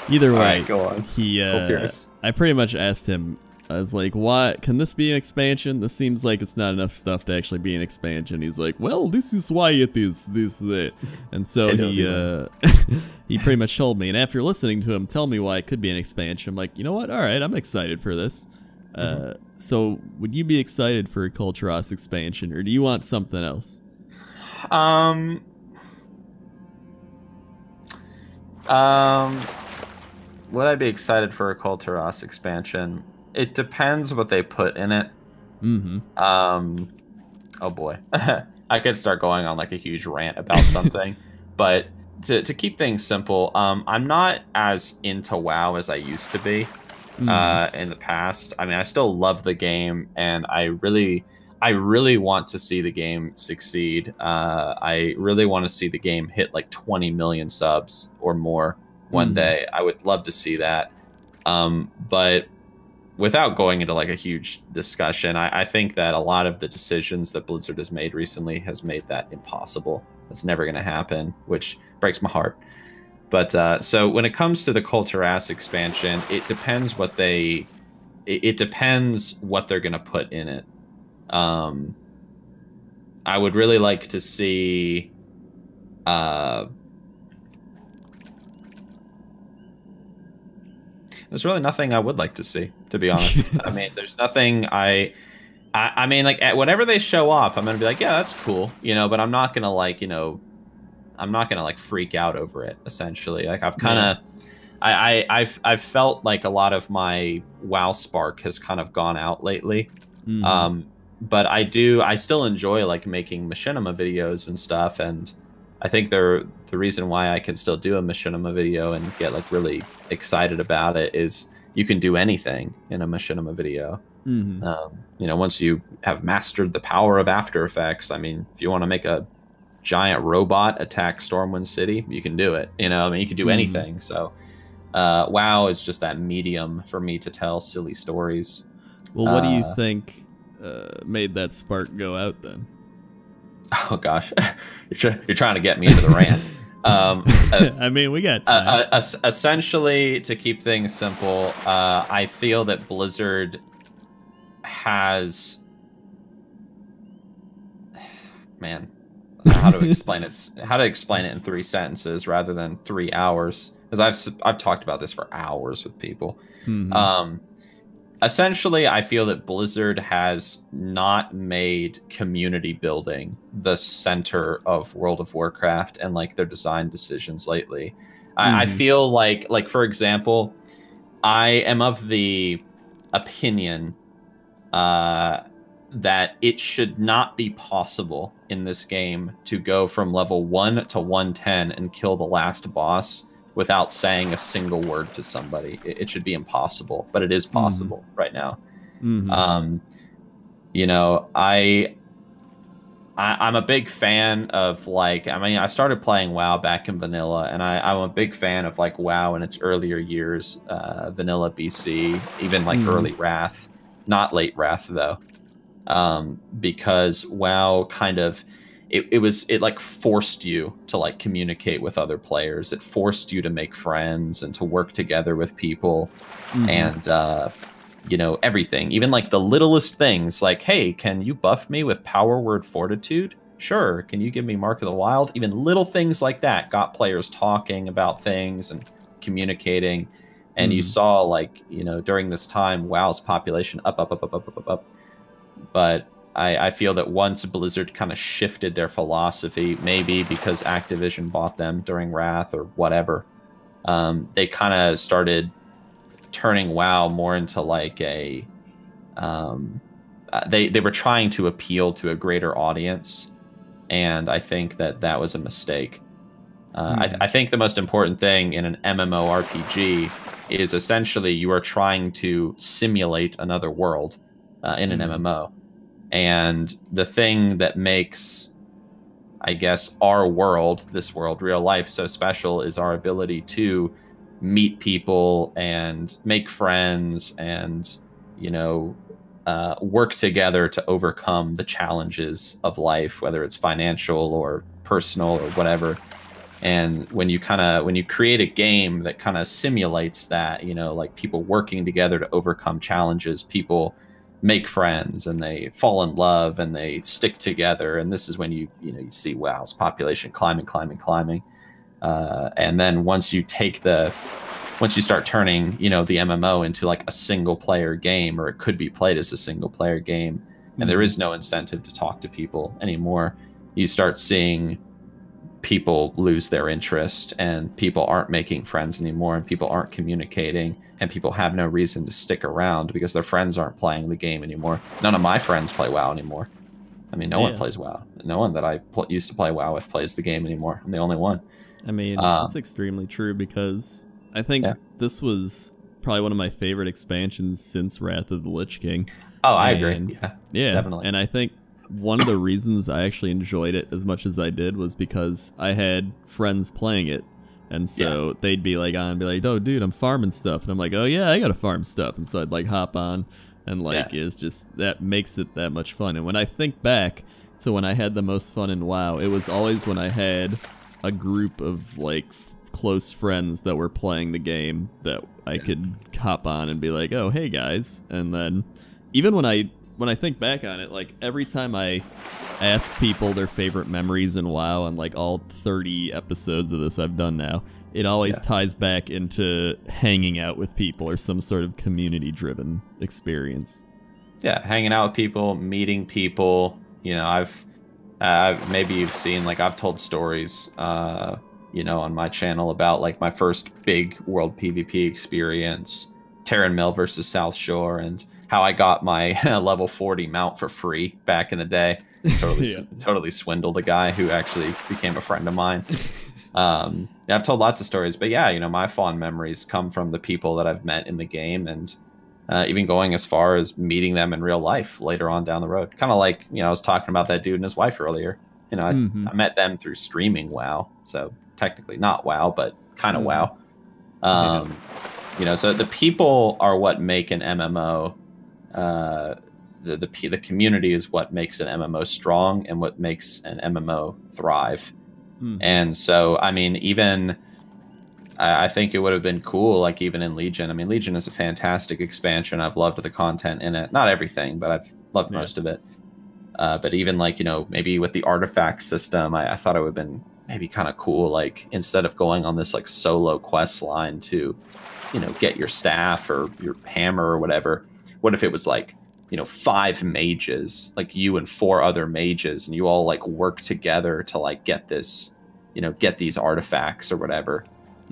S1: either way,
S2: right, go on.
S1: he. Uh, I pretty much asked him. I was like, "What? Can this be an expansion? This seems like it's not enough stuff to actually be an expansion." He's like, "Well, this is why it is. This is it." And so he uh, he pretty much told me. And after listening to him tell me why it could be an expansion, I'm like, you know what? All right, I'm excited for this. Uh,
S2: Mm-hmm.
S1: so would you be excited for a Kul Tiras expansion, or do you want something else?
S2: Um. Um. Would I be excited for a Kul Tiras expansion? It depends what they put in it.
S1: Mm-hmm.
S2: Um. Oh boy, I could start going on like a huge rant about something, but to to keep things simple, um, I'm not as into WoW as I used to be.
S1: Mm-hmm.
S2: uh, in the past. I mean, I still love the game, and I really, I really want to see the game succeed. Uh, I really want to see the game hit like 20 million subs or more one
S1: Mhm.
S2: day. I would love to see that. Um, but without going into like a huge discussion, I, I think that a lot of the decisions that Blizzard has made recently has made that impossible. It's never going to happen, which breaks my heart. But uh, so when it comes to the Kul Tiras expansion, it depends what they, it, it depends what they're going to put in it. Um, I would really like to see. Uh, there's really nothing I would like to see, to be honest. I mean, there's nothing I. I, I mean, like, at, whenever they show off, I'm gonna be like, yeah, that's cool, you know. But I'm not gonna like, you know, I'm not gonna like freak out over it. Essentially, like I've kind of, I, I, I've, I've felt like a lot of my WoW spark has kind of gone out lately.
S1: Mhm.
S2: Um, but I do, I still enjoy like making machinima videos and stuff, and I think they're the reason why I can still do a machinima video and get like really excited about it is you can do anything in a machinima video.
S1: Mhm.
S2: Um, you know, once you have mastered the power of After Effects, I mean, if you want to make a giant robot attack Stormwind City, you can do it. You know, I mean, you can do
S1: Mhm.
S2: anything. So, uh, WoW is just that medium for me to tell silly stories.
S1: Well, what do you
S2: uh,
S1: think uh, made that spark go out then?
S2: Oh gosh, you're, tr- you're trying to get me into the rant. Um, uh,
S1: I mean, we got
S2: uh, uh, es- essentially, to keep things simple, uh, I feel that Blizzard has. Man, how to explain it? How to explain it in three sentences rather than three hours? Because I've I've talked about this for hours with people.
S1: Mhm.
S2: Um, essentially, I feel that Blizzard has not made community building the center of World of Warcraft and like their design decisions lately. I, I
S1: Mhm.
S2: feel like, like for example, I am of the opinion uh, that it should not be possible in this game to go from level 1 to 110 and kill the last boss without saying a single word to somebody. It, it should be impossible, but it is possible right now.
S1: Mhm.
S2: Um, you know, I, I I'm a big fan of like I mean I started playing WoW back in vanilla, and I, I'm a big fan of like WoW in its earlier years, uh, vanilla BC, even like
S1: Mhm.
S2: early Wrath, not late Wrath though, um, because WoW kind of it, it was it like forced you to like communicate with other players. It forced you to make friends and to work together with people
S1: Mhm.
S2: and uh, you know everything even like the littlest things like hey can you buff me with power word fortitude sure can you give me mark of the wild even little things like that got players talking about things and communicating and you
S1: Mhm.
S2: saw like you know during this time wow's population up up up up up up up up but I, I feel that once blizzard kind of shifted their philosophy maybe because activision bought them during wrath or whatever um, they kind of started turning WoW more into like a um, uh, they they were trying to appeal to a greater audience, and I think that that was a mistake. Uh, I,
S1: Hmm.
S2: I think the most important thing in an MMORPG is essentially you are trying to simulate another world uh, in an
S1: Hmm.
S2: MMO, and the thing that makes I guess our world, this world, real life, so special is our ability to meet people and make friends and, you know, uh, work together to overcome the challenges of life, whether it's financial or personal or whatever. And when you kind of when you create a game that kind of simulates that, you know, like people working together to overcome challenges, people make friends and they fall in love and they stick together. And this is when you you know you see wow's population climbing climbing climbing. Uh, and then once you take the once you start turning you know the mmo into like a single player game or it could be played as a single player game and there is no incentive to talk to people anymore you start seeing people lose their interest and people aren't making friends anymore and people aren't communicating and people have no reason to stick around because their friends aren't playing the game anymore none of my friends play wow anymore i mean no one plays wow no one that i pl- used to play wow with plays the game anymore i'm the only one
S1: I mean,
S2: Um,
S1: that's extremely true because I think
S2: Yeah.
S1: this was probably one of my favorite expansions since Wrath of the Lich King.
S2: oh i agree yeah
S1: Yeah,
S2: Definitely.
S1: And I think one of the reasons I actually enjoyed it as much as I did was because I had friends playing it. And so they'd be like on, be like, "Oh, dude, I'm farming stuff," and I'm like, "Oh yeah, I gotta farm stuff." And so I'd like hop on, and like
S2: Yeah.
S1: it's just that makes it that much fun. And when I think back to when I had the most fun in WoW, it was always when I had a group of like f- close friends that were playing the game that I could hop on and be like, "Oh, hey guys," and then even when I when I think back on it, like every time I ask people their favorite memories in WoW and like all 30 episodes of this I've done now, it always
S2: Yeah.
S1: ties back into hanging out with people or some sort of community driven experience.
S2: yeah hanging out with people meeting people you know i've uh, maybe you've seen like i've told stories uh you know on my channel about like my first big world pvp experience Tarren Mill versus Southshore and how i got my level 40 mount for free back in the day totally
S1: Yeah.
S2: totally swindled a guy who actually became a friend of mine um yeah, i've told lots of stories but yeah you know my fond memories come from the people that i've met in the game and uh, even going as far as meeting them in real life later on down the road kind of like you know i was talking about that dude and his wife earlier you know I,
S1: Mhm.
S2: I met them through streaming wow so technically not wow but kind of
S1: Mhm.
S2: wow um you know so the people are what make an mmo uh the, the the community is what makes an mmo strong and what makes an mmo thrive
S1: Hmm.
S2: and so, I mean, even I I think it would have been cool, like even in Legion. I mean, Legion is a fantastic expansion. I've loved the content in it. Not everything, but I've loved
S1: Yeah.
S2: most of it. Uh, but even like you know, maybe with the artifact system, I, I thought it would have been maybe kind of cool. Like instead of going on this like solo quest line to, you know, get your staff or your hammer or whatever, what if it was like you know five mages like you and four other mages and you all like work together to like get this you know get these artifacts or whatever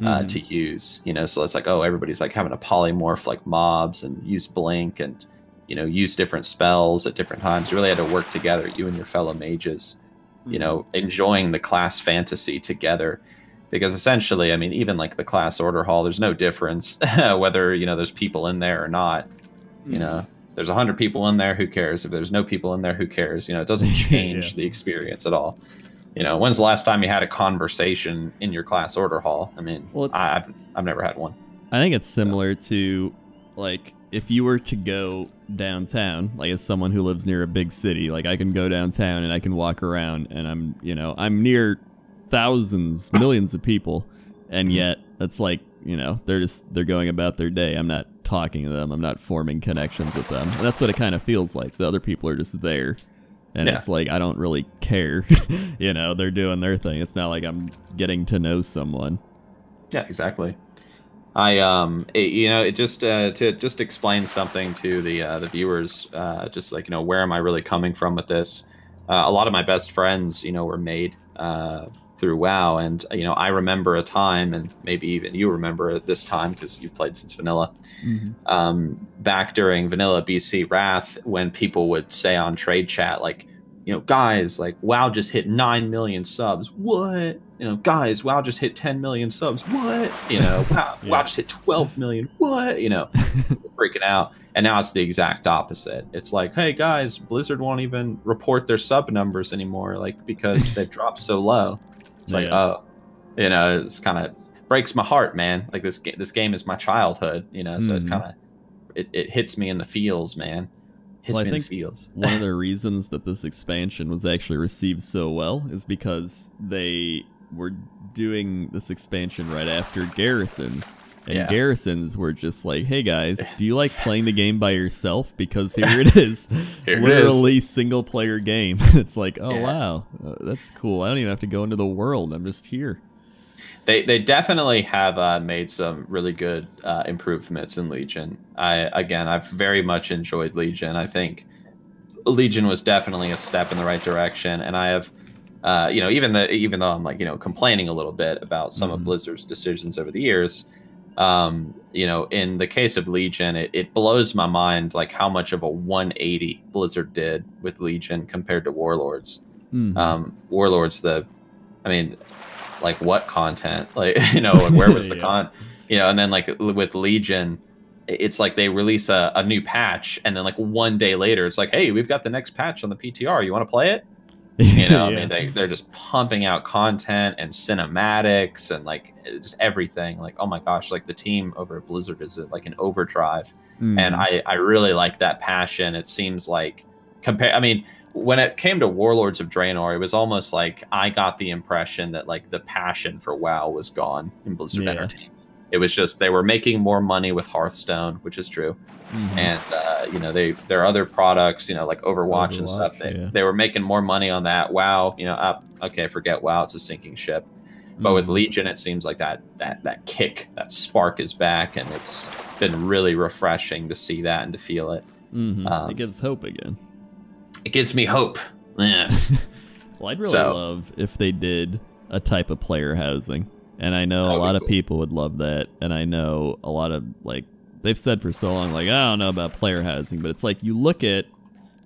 S2: uh,
S1: Mhm.
S2: to use you know? So it's like oh everybody's like having a polymorph like mobs and use blink and you know use different spells at different times. You really had to work together you and your fellow mages you know enjoying the class fantasy together. Because essentially i mean even like the class order hall there's no difference whether you know there's people in there or not
S1: Mm-hmm.
S2: you know there's 100 people in there who cares if there's no people in there who cares you know it doesn't change
S1: Yeah.
S2: the experience at all you know when's the last time you had a conversation in your class order hall i mean
S1: Well, it's-
S2: I, I've, I've never had one
S1: I think it's similar to like if you were to go downtown, like as someone who lives near a big city, like I can go downtown and I can walk around and I'm, you know, I'm near thousands, millions of people, and
S2: Mhm.
S1: yet it's like, you know, they're just they're going about their day. I'm not talking to them. I'm not forming connections with them. And that's what it kind of feels like. The other people are just there. And
S2: Yeah.
S1: it's like I don't really care. you know, they're doing their thing. It's not like I'm getting to know someone.
S2: Yeah, exactly. I um, it, you know, it just uh, to just explain something to the uh, the viewers, uh, just like you know, where am I really coming from with this? Uh, a lot of my best friends, you know, were made uh, through WoW, and you know, I remember a time, and maybe even you remember this time because you've played since Vanilla. Um, back during Vanilla BC Wrath, when people would say on trade chat, like, you know, guys, like WoW just hit nine million subs. What? You know, guys, WoW just hit ten million subs. What? You know, WoW,
S1: Yeah.
S2: WoW just hit twelve million. What? You know, freaking out. And now it's the exact opposite. It's like, hey guys, Blizzard won't even report their sub numbers anymore, like because they've dropped so low. It's like, oh, you know, it's kind of breaks my heart, man. Like this game, this game is my childhood, you know. So
S1: Mhm.
S2: it kind of it, it hits me in the feels, man. Hits
S1: Well, I
S2: me in
S1: think-
S2: the feels.
S1: one of the reasons that this expansion was actually received so well is because they were doing this expansion right after Garrisons. And
S2: Yeah.
S1: Garrisons were just like, hey guys, do you like playing the game by yourself? Because here it is.
S2: Here it is.
S1: Literally single player game. it's like, oh
S2: Yeah.
S1: wow, uh, that's cool. I don't even have to go into the world. I'm just here.
S2: They they definitely have uh, made some really good uh, improvements in Legion. I again, I've very much enjoyed Legion. I think Legion was definitely a step in the right direction, and I have, uh, you know, even the even though I'm like you know complaining a little bit about some of
S1: Mhm.
S2: Blizzard's decisions over the years, um, you know, in the case of Legion, it, it blows my mind like how much of a 180 Blizzard did with Legion compared to Warlords
S1: Mhm.
S2: um warlords the i mean like what content like you know and where was the
S1: Yeah.
S2: con you know and then like with legion it's like they release a, a new patch and then like one day later it's like hey we've got the next patch on the ptr you want to play it you know i mean they, they're just pumping out content and cinematics and like just everything like oh my gosh like the team over at blizzard is like an overdrive and
S1: Mhm.
S2: I, I really like that passion. It seems like compare. I mean, when it came to Warlords of Draenor, it was almost like I got the impression that like the passion for WoW was gone in Blizzard
S1: Yeah.
S2: Entertainment. It was just they were making more money with Hearthstone, which is true,
S1: Mhm.
S2: and uh, you know they their other products, you know like Overwatch, and stuff. They,
S1: yeah.
S2: they were making more money on that. WoW, you know, uh, okay, forget WoW, it's a sinking ship. But with
S1: Mhm.
S2: Legion, it seems like that that that kick, that spark is back, and it's been really refreshing to see that and to feel it.
S1: Mhm.
S2: um,
S1: it gives hope again.
S2: It gives me hope. Yes.
S1: Well, I'd really
S2: So-
S1: love if they did a type of player housing. And I know a lot of people would love that. And I know a lot of, like, they've said for so long, like, I don't know about player housing. But it's like you look at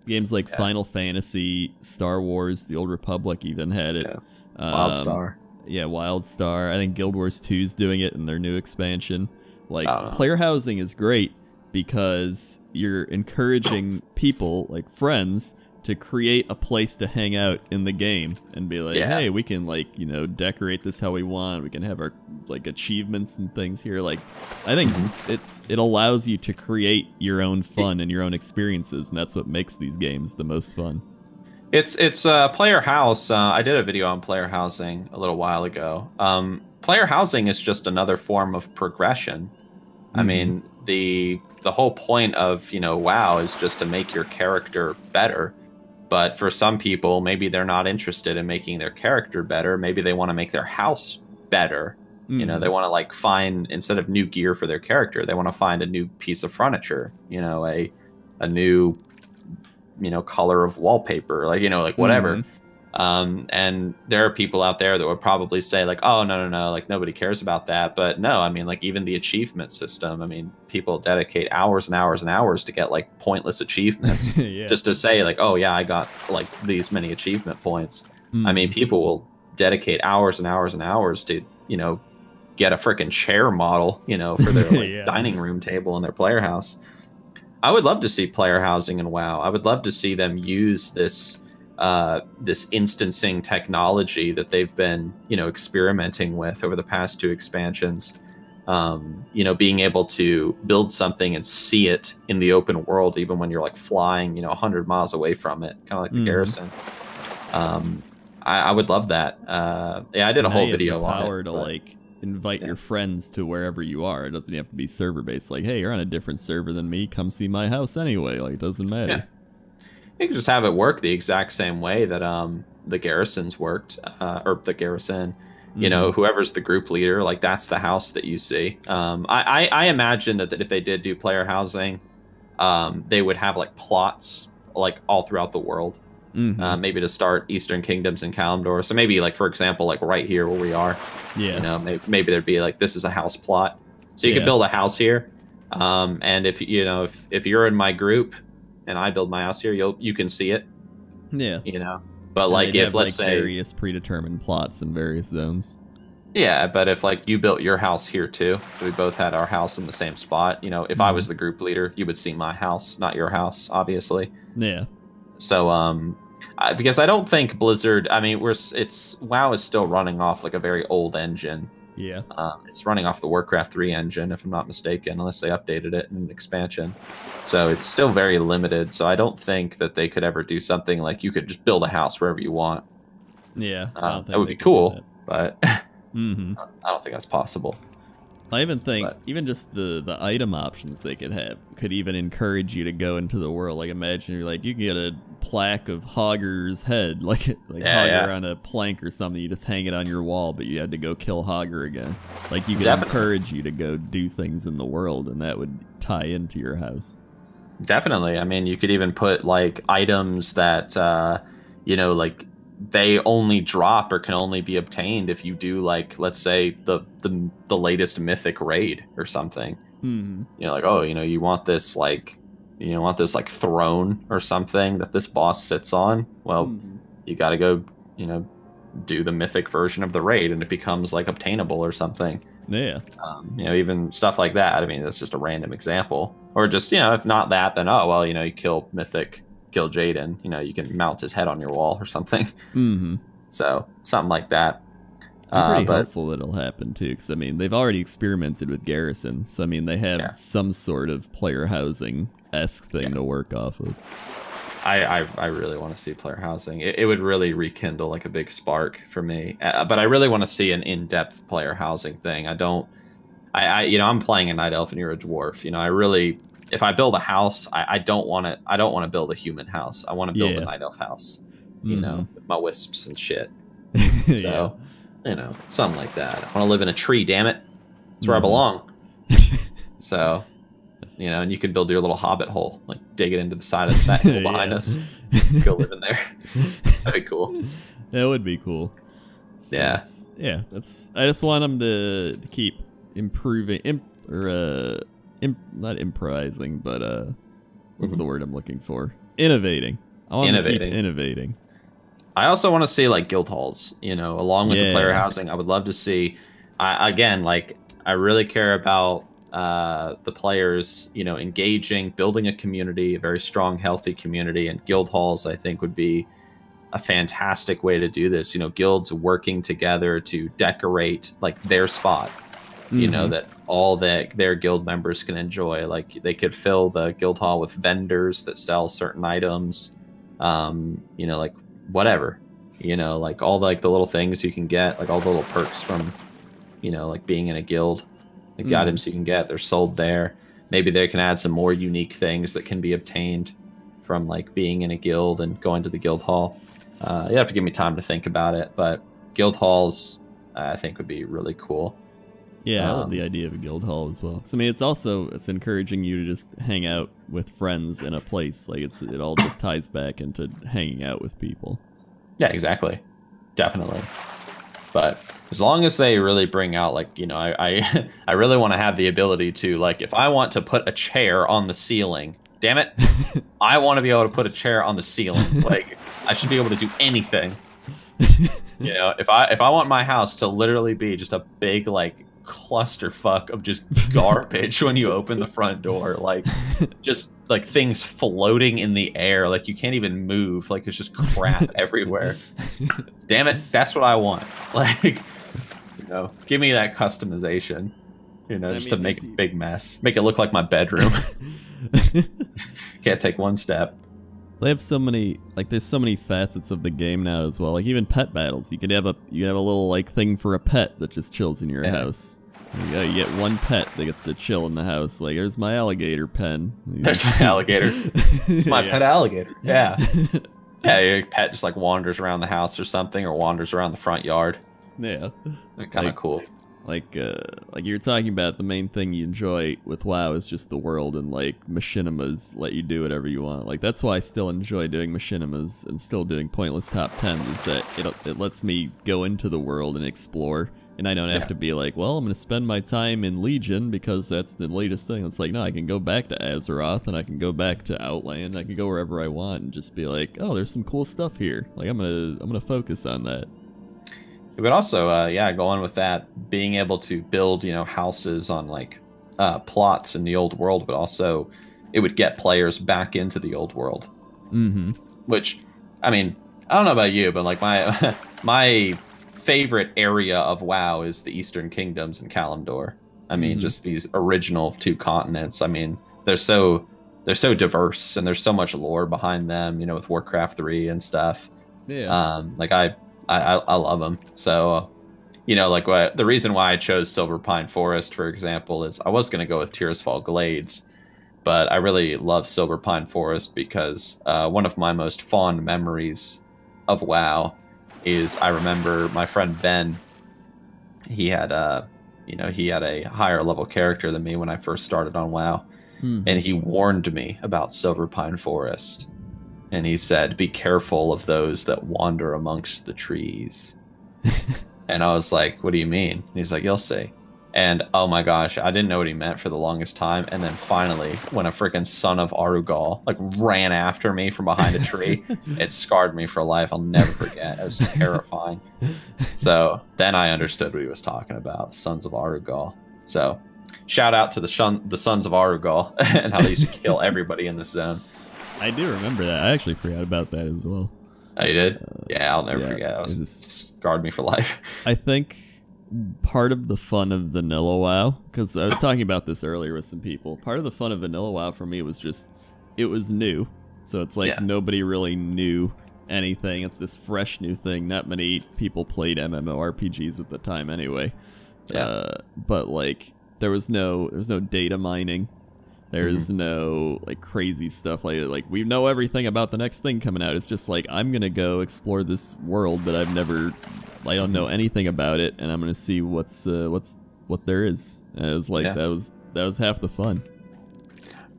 S1: games like
S2: Yeah.
S1: Final Fantasy, Star Wars, The Old Republic even had it.
S2: Yeah.
S1: Um,
S2: Wildstar.
S1: Yeah, WildStar. I think Guild Wars 2 is doing it in their new expansion. Like,
S2: I don't know.
S1: player housing is great because you're encouraging people, like friends, to create a place to hang out in the game and be like,
S2: Yeah.
S1: hey, we can, like, you know, decorate this how we want. We can have our, like, achievements and things here. Like, I think
S2: Mm-hmm.
S1: it's it allows you to create your own fun and your own experiences, and that's what makes these games the most fun.
S2: It's it's uh, player house. Uh, I did a video on player housing a little while ago. Um, player housing is just another form of progression. I
S1: Mhm.
S2: mean, the the whole point of you know WoW is just to make your character better. But for some people, maybe they're not interested in making their character better. Maybe they want to make their house better. You know, they want to like find instead of new gear for their character, they want to find a new piece of furniture. You know, a a new, you know, color of wallpaper, like you know, like whatever.
S1: Mhm.
S2: Um, and there are people out there that would probably say like, oh no no no, like nobody cares about that. But no, I mean like even the achievement system. I mean people dedicate hours and hours and hours to get like pointless achievements
S1: yeah.
S2: just to say like, oh yeah, I got like these many achievement points. I mean
S1: Mhm.
S2: people will dedicate hours and hours and hours to you know get a freaking chair model you know for their like,
S1: Yeah.
S2: dining room table in their player house. I would love to see player housing in WoW. I would love to see them use this uh, this instancing technology that they've been you know experimenting with over the past two expansions. Um, you know, being able to build something and see it in the open world, even when you're like flying, you know, 100 miles away from it, kind of like the
S1: Mhm.
S2: garrison. Um, I, I would love that. Uh, yeah, I did a
S1: Now
S2: whole video
S1: the
S2: on
S1: power
S2: it.
S1: to
S2: but-
S1: like invite
S2: Yeah.
S1: your friends to wherever you are. It doesn't have to be server based. Like, hey, you're on a different server than me. Come see my house anyway. Like, it doesn't matter.
S2: You can just have it work the exact same way that um the garrisons worked, uh, or the garrison. You know,
S1: Mm-hmm.
S2: whoever's the group leader, like that's the house that you see. Um, I, I I imagine that, that if they did do player housing, um, they would have like plots like all throughout the world.
S1: Mhm.
S2: Uh, maybe to start Eastern Kingdoms and Kalimdor. So maybe like for example, like right here where we are,
S1: yeah.
S2: you know maybe, maybe there'd be like this is a house plot so you
S1: Yeah.
S2: could build a house here um, and if you know if, if you're in my group and i build my house here you'll you can see it
S1: yeah.
S2: you know but
S1: And
S2: like if let's
S1: like,
S2: say
S1: various predetermined plots in various zones.
S2: yeah but if like you built your house here too so we both had our house in the same spot you know if i
S1: Mhm.
S2: was the group leader you would see my house not your house obviously
S1: Yeah.
S2: so um I, because i don't think blizzard i mean we're it's wow is still running off like a very old engine
S1: Yeah.
S2: Um, it's running off the Warcraft 3 engine, if I'm not mistaken, unless they updated it in an expansion. So it's still very limited. So I don't think that they could ever do something like you could just build a house wherever you want.
S1: Yeah. I don't think
S2: that would be cool, but I
S1: Mhm.
S2: don't think that's possible.
S1: I even think
S2: But-
S1: even just the the item options they could have could even encourage you to go into the world. Like imagine you're like you can get a plaque of Hogger's head, like like
S2: Yeah,
S1: Hogger
S2: yeah.
S1: on a plank or something. You just hang it on your wall, but you had to go kill Hogger again. Like you could
S2: Definitely.
S1: encourage you to go do things in the world, and that would tie into your house.
S2: Definitely. I mean, you could even put like items that, uh, you know, like they only drop or can only be obtained if you do like, let's say the the, the latest mythic raid or something.
S1: Hmm.
S2: you know, like, oh, you know, you want this like, you know, want this like throne or something that this boss sits on. Well,
S1: Hmm.
S2: you got to go, you know, do the mythic version of the raid, and it becomes like obtainable or something.
S1: Yeah.
S2: Um, you know, even stuff like that. I mean, that's just a random example, or just you know, if not that, then oh well, you know, you kill mythic, Kil'jaeden. You know, you can mount his head on your wall or something.
S1: Hmm.
S2: So something like that.
S1: I'm
S2: Uh,
S1: pretty
S2: but
S1: hopeful it'll happen too, because I mean they've already experimented with garrisons. so I mean they have
S2: Yeah.
S1: some sort of player housing esque thing
S2: Yeah.
S1: to work off of.
S2: I, I, I really want to see player housing. It, it would really rekindle like a big spark for me. Uh, but I really want to see an in-depth player housing thing. I don't. I, I you know I'm playing a night elf and you're a dwarf. You know I really if I build a house I, I don't want to I don't want to build a human house. I want to build
S1: Yeah.
S2: a night elf house. You know with my wisps and shit. So you know something like that. I want to live in a tree. Damn it, that's where
S1: Mhm.
S2: I belong. So. You know, and you can build your little hobbit hole, like dig it into the side of that hill behind
S1: Yeah.
S2: us. Go live in there. That'd be cool.
S1: That would be cool. So
S2: Yeah.
S1: it's- yeah. That's. I just want them to, to keep improving, imp, or uh, imp, not improvising, but uh, what's
S2: Mhm.
S1: the word I'm looking for? Innovating. I want 'em to keep
S2: Innovating.
S1: innovating.
S2: I also want to see like guild halls, you know, along with the player housing. I would love to see. I again, like, I really care about uh, the players, you know, engaging, building a community, a very strong, healthy community, and guild halls. I think would be a fantastic way to do this. You know, guilds working together to decorate like their spot. You know
S1: Mhm.
S2: that all that their guild members can enjoy. Like they could fill the guild hall with vendors that sell certain items. Um, you know, like whatever you know like all like the little things you can get like all the little perks from you know like being in a guild like the
S1: Mm.
S2: items you can get they're sold there maybe they can add some more unique things that can be obtained from like being in a guild and going to the guild hall uh, you have to give me time to think about it but guild halls i think would be really cool
S1: Yeah, I love
S2: Um,
S1: the idea of a guild hall as well. 'Cause, I mean, it's also it's encouraging you to just hang out with friends in a place. Like it's it all just ties back into hanging out with people.
S2: Yeah, exactly. Definitely. But as long as they really bring out like, you know, I I, I really want to have the ability to like if I want to put a chair on the ceiling, damn it, I want to be able to put a chair on the ceiling. Like I should be able to do anything. You know, if I if I want my house to literally be just a big like clusterfuck of just garbage when you open the front door, like just like things floating in the air, like you can't even move, like there's just crap everywhere. Damn it, that's what I want. Like, you know, give me that customization. You know,
S1: I
S2: just
S1: mean,
S2: to make
S1: does
S2: a big mess, make it look like my bedroom. Can't take one step.
S1: They have so many like there's so many facets of the game now as well. Like even pet battles. You could have a you have a little like thing for a pet that just chills in your
S2: Yeah.
S1: house. You, you get one pet that gets to chill in the house. Like there's my alligator pen.
S2: There's my alligator. It's my
S1: Yeah.
S2: pet alligator. Yeah. Yeah, your pet just like wanders around the house or something, or wanders around the front yard.
S1: yeah.
S2: Kind of
S1: Like-
S2: cool.
S1: Like uh like you were talking about the main thing you enjoy with WoW is just the world and like machinimas let you do whatever you want. Like that's why I still enjoy doing machinimas and still doing pointless top tens. is that it it lets me go into the world and explore and I don't have
S2: Yeah.
S1: to be like, well, I'm going to spend my time in Legion because that's the latest thing. It's like, no, I can go back to Azeroth and I can go back to Outland. I can go wherever I want and just be like, oh, there's some cool stuff here. Like I'm going to I'm going to focus on that.
S2: But also, uh, yeah, go on with that, being able to build, you know, houses on like uh, plots in the old world, but also it would get players back into the old world.
S1: Mhm.
S2: Which, I mean, I don't know about you, but like my my favorite area of WoW is the Eastern Kingdoms and Kalimdor. I mean,
S1: Mhm.
S2: just these original two continents. I mean, they're so they're so diverse and there's so much lore behind them. You know, with Warcraft three and stuff.
S1: Yeah.
S2: Um, like I, I, I I love them. So, uh, you know, like what the reason why I chose Silverpine Forest, for example, is I was gonna go with Tirisfal Glades, but I really love Silverpine Forest because uh, one of my most fond memories of WoW is I remember my friend Ben. He had a, you know, he had a higher level character than me when I first started on WoW
S1: Mhm.
S2: and he warned me about Silverpine Forest. And he said, Be careful of those that wander amongst the trees. and I was like, What do you mean? And he's like, You'll see. And oh my gosh, I didn't know what he meant for the longest time. And then finally, when a freaking son of Arugal like ran after me from behind a tree, it scarred me for life. I'll never forget. It was terrifying. So then I understood what he was talking about, sons of Arugal. So shout out to the shun- the sons of Arugal and how they used to kill everybody in this zone.
S1: I do remember that. I actually forgot about that as well.
S2: Oh, you did? Yeah, I'll never
S1: yeah,
S2: forget. It
S1: it
S2: was
S1: is-
S2: scarred me for life.
S1: I think part of the fun of vanilla WoW, because I was talking about this earlier with some people. Part of the fun of vanilla WoW for me was just it was new, so it's like
S2: Yeah.
S1: nobody really knew anything. It's this fresh new thing. Not many people played MMORPGs at the time anyway.
S2: Yeah.
S1: Uh, but like there was no there was no data mining. There's
S2: Mm-hmm.
S1: no like crazy stuff like like we know everything about the next thing coming out. It's just like I'm gonna go explore this world that I've never I don't know anything about it, and I'm gonna see what's uh, what's what there is. And it was like
S2: Yeah.
S1: that was that was half the fun.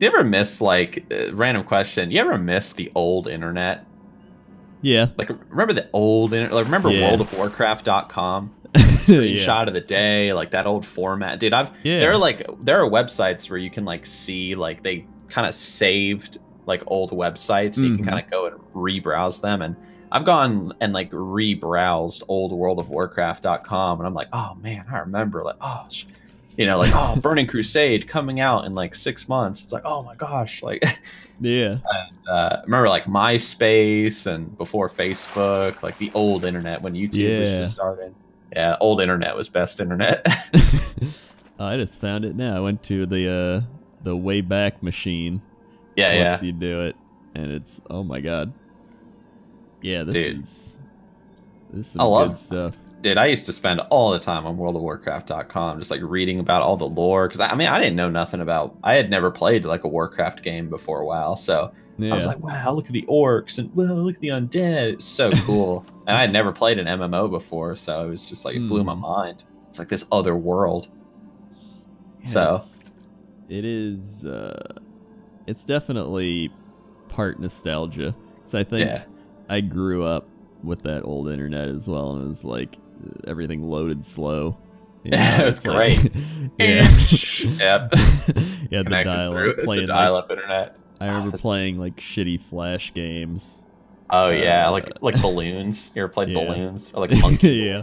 S2: you ever miss like uh, random question? You ever miss the old internet?
S1: Yeah,
S2: Like remember the old internet? Like remember
S1: Yeah.
S2: WorldOfWarcraft.com?
S1: yeah.
S2: Of the day, like that old format. Dude, I've
S1: Yeah.
S2: there are like there are websites where you can like see like they kind of saved like old websites and you can
S1: Mhm.
S2: kind of go and rebrowse them and I've gone and like rebrowsed old World of Warcraft.com and I'm like, oh man, I remember like oh sh-" you know, like oh Burning Crusade coming out in like six months. It's like, oh my gosh, like
S1: yeah.
S2: uh remember like MySpace and before Facebook, like the old internet when YouTube was just starting. Yeah, old internet was best internet.
S1: I just found it now. I went to the uh the Wayback Machine.
S2: yeah, yeah.
S1: once you do it, and it's oh my god. Yeah, this
S2: Dude.
S1: is this is some
S2: I love-
S1: good stuff.
S2: Dude, I used to spend all the time on WorldOfWarcraft.com just like reading about all the lore because I, I mean I didn't know nothing about I had never played like a Warcraft game before a while, so
S1: Yeah.
S2: I was like, wow, look at the orcs and wow, look at the undead. It's so cool. and I had never played an MMO before, so it was just like it blew my
S1: Hmm.
S2: mind. It's like this other world. So
S1: It's- it is. Uh, it's definitely part nostalgia. So I think
S2: yeah,
S1: I grew up with that old internet as well, and it was like everything loaded slow. You
S2: Yeah, it was
S1: it's like-
S2: great.
S1: yeah.
S2: yep.
S1: yeah, the dial up, playing. like-
S2: dial-up internet.
S1: I remember playing like shitty flash games.
S2: Oh yeah,
S1: Uh,
S2: like like balloons. You ever played
S1: yeah.
S2: balloons or like monkey?
S1: Yeah.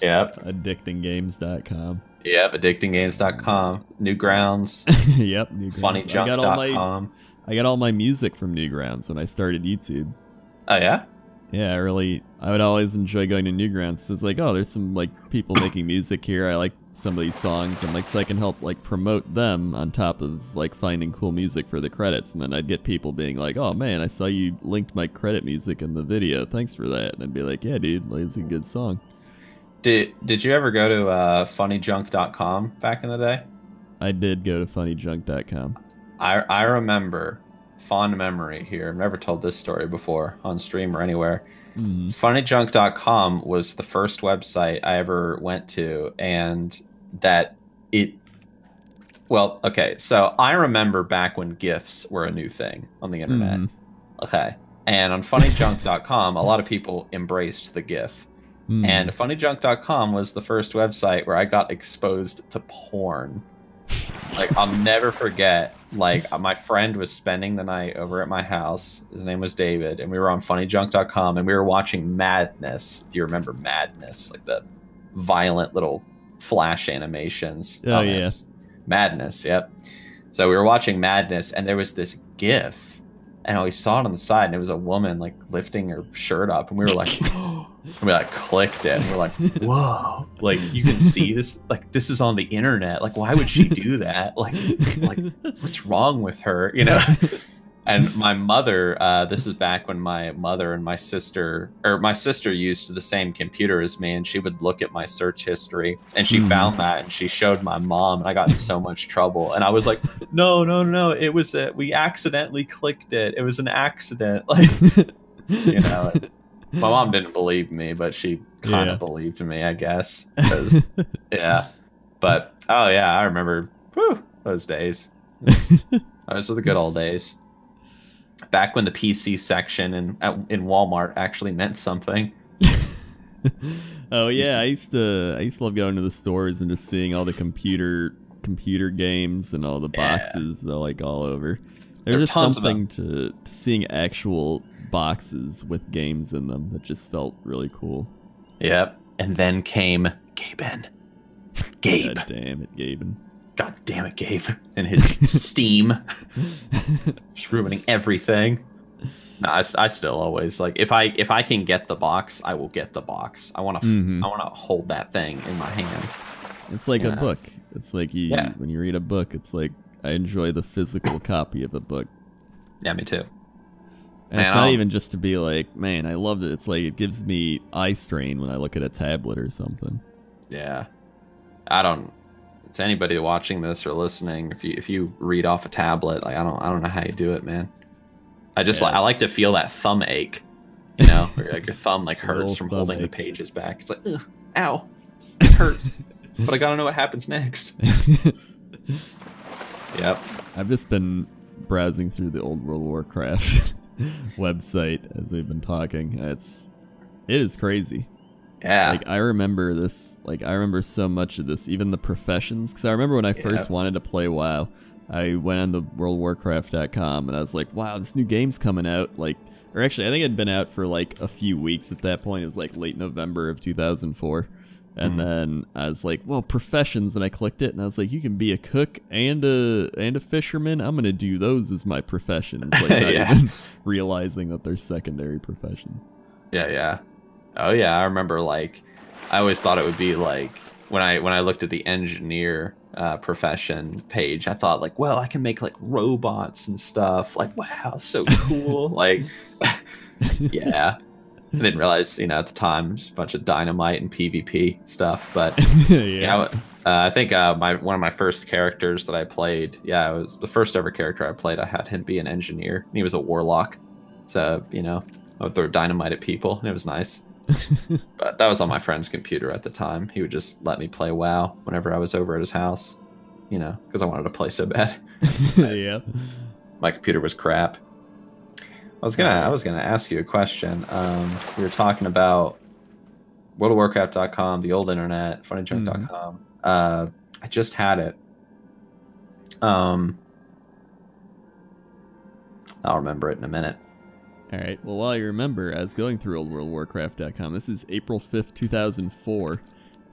S2: Yep.
S1: Addictinggames.com.
S2: Yep. Addictinggames.com. Newgrounds.
S1: yep. Newgrounds. I got all my
S2: Funnyjunk.com.
S1: I got all my music from Newgrounds when I started YouTube.
S2: Oh yeah.
S1: Yeah, I really I would always enjoy going to Newgrounds. It's like, oh, there's some like people making music here. I like some of these songs and like so I can help like promote them on top of like finding cool music for the credits. And then I'd get people being like, Oh man, I saw you linked my credit music in the video. Thanks for that. And I'd be like, Yeah, dude, like, it's a good song.
S2: Did Did you ever go to uh, funnyjunk.com back in the day?
S1: I did go to funnyjunk.com.
S2: I I remember fond memory here. I've never told this story before on stream or anywhere.
S1: Mm.
S2: Funnyjunk.com was the first website I ever went to, and that it. Well, okay, so I remember back when GIFs were a new thing on the internet.
S1: Mhm.
S2: Okay, and on funnyjunk.com, a lot of people embraced the GIF.
S1: Mhm.
S2: And funnyjunk.com was the first website where I got exposed to porn. Like I'll never forget. Like uh, my friend was spending the night over at my house. His name was David, and we were on funnyjunk.com and we were watching Madness. If you remember Madness, like the violent little flash animations.
S1: Oh, yeah.
S2: Madness. Yep. So we were watching Madness, and there was this GIF, and we saw it on the side, and it was a woman like lifting her shirt up, and we were like, and we like clicked it, and we are like, whoa, like you can see this, like this is on the internet, like why would she do that? Like, like what's wrong with her, you know? And my mother, uh, this is back when my mother and my sister, or my sister used the same computer as me, and she would look at my search history, and she
S1: Mhm.
S2: found that, and she showed my mom, and I got in so much trouble, and I was like, no, no, no, it was a, we accidentally clicked it, it was an accident, like you know. My mom didn't believe me, but she kind
S1: Yeah.
S2: of believed me, I guess. yeah, but oh yeah, I remember whew, those days. Those were the good old days. Back when the PC section in at, in Walmart actually meant something.
S1: oh yeah, I used to I used to love going to the stores and just seeing all the computer computer games and all the boxes uh, like all over.
S2: There
S1: There's just something to, to seeing actual boxes with games in them that just felt really cool.
S2: Yep. And then came Gaben. Gabe.
S1: God damn it, Gaben.
S2: God damn it, Gabe. And his Steam. Just ruining everything. No, I, I still always like if I if I can get the box, I will get the box. I want to
S1: Mhm.
S2: I want to hold that thing in my hand.
S1: It's like
S2: Yeah.
S1: a book. It's like you
S2: Yeah.
S1: when you read a book, it's like I enjoy the physical copy of a book.
S2: Yeah, me too.
S1: And
S2: Man,
S1: it's not
S2: I'll-
S1: even just to be like, man, I love it. It's like it gives me eye strain when I look at a tablet or something.
S2: Yeah, I don't. To anybody watching this or listening, if you if you read off a tablet, like I don't I don't know how you do it, man. I just
S1: Yeah,
S2: like I like to feel that thumb ache, you know, where like your thumb like hurts from holding the pages back. It's like, Ugh, ow, it hurts, but I gotta know what happens next. Yep.
S1: I've just been browsing through the old World of Warcraft website as we've been talking. It's it is crazy.
S2: Yeah.
S1: Like I remember this. Like I remember so much of this, even the professions. Because I remember when I first wanted to play WoW, I went on the WorldWarcraft.com and I was like, "Wow, this new game's coming out!" Like, or actually, I think it had been out for like a few weeks at that point. It was like late November of 2004. And
S2: Mhm.
S1: then I was like, "Well, professions," and I clicked it, and I was like, "You can be a cook and a and a fisherman. I'm gonna do those as my professions." Like, not
S2: Yeah.
S1: even realizing that they're secondary professions.
S2: Yeah, yeah. Oh yeah, I remember like I always thought it would be like when I when I looked at the engineer uh, profession page, I thought like, well, I can make like robots and stuff. Like, wow, so cool. like, yeah. I didn't realize, you know, at the time, just a bunch of dynamite and PvP stuff. But
S1: yeah.
S2: yeah, uh, I think uh, my one of my first characters that I played, yeah, it was the first ever character I played. I had him be an engineer. And he was a warlock, so you know, I would throw dynamite at people, and it was nice. but that was on my friend's computer at the time. He would just let me play WoW whenever I was over at his house. you know, because I wanted to play so bad.
S1: yeah.
S2: My computer was crap. I was gonna I was gonna ask you a question. Um, we were talking about World of WorldOfWarcraft.com, the old internet, FunnyJunk.com. Uh, I just had it. Um, I'll remember it in a minute.
S1: All right. Well, while you remember, I was going through oldworldwarcraft.com. This is April 5th, 2004,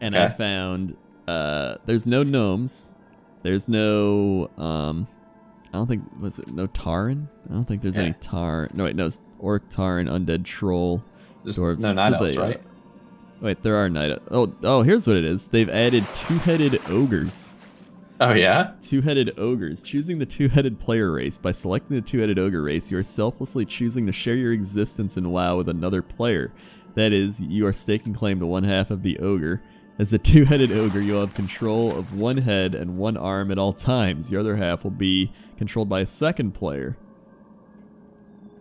S1: and I found uh, there's no gnomes. There's no um, I don't think was it no Tauren. I don't think there's
S2: Yeah.
S1: any Tar. No wait, no it's Orc Tauren, Undead Troll.
S2: There's
S1: Dwarves.
S2: no night elves, right?
S1: Wait, there are night. Oh, oh, here's what it is. They've added two-headed ogres.
S2: Oh yeah.
S1: Two-headed ogres. Choosing the two-headed player race. By selecting the two-headed ogre race, you are selflessly choosing to share your existence in WoW with another player. That is, you are staking claim to one half of the ogre. As a two-headed ogre, you'll have control of one head and one arm at all times. Your other half will be controlled by a second player.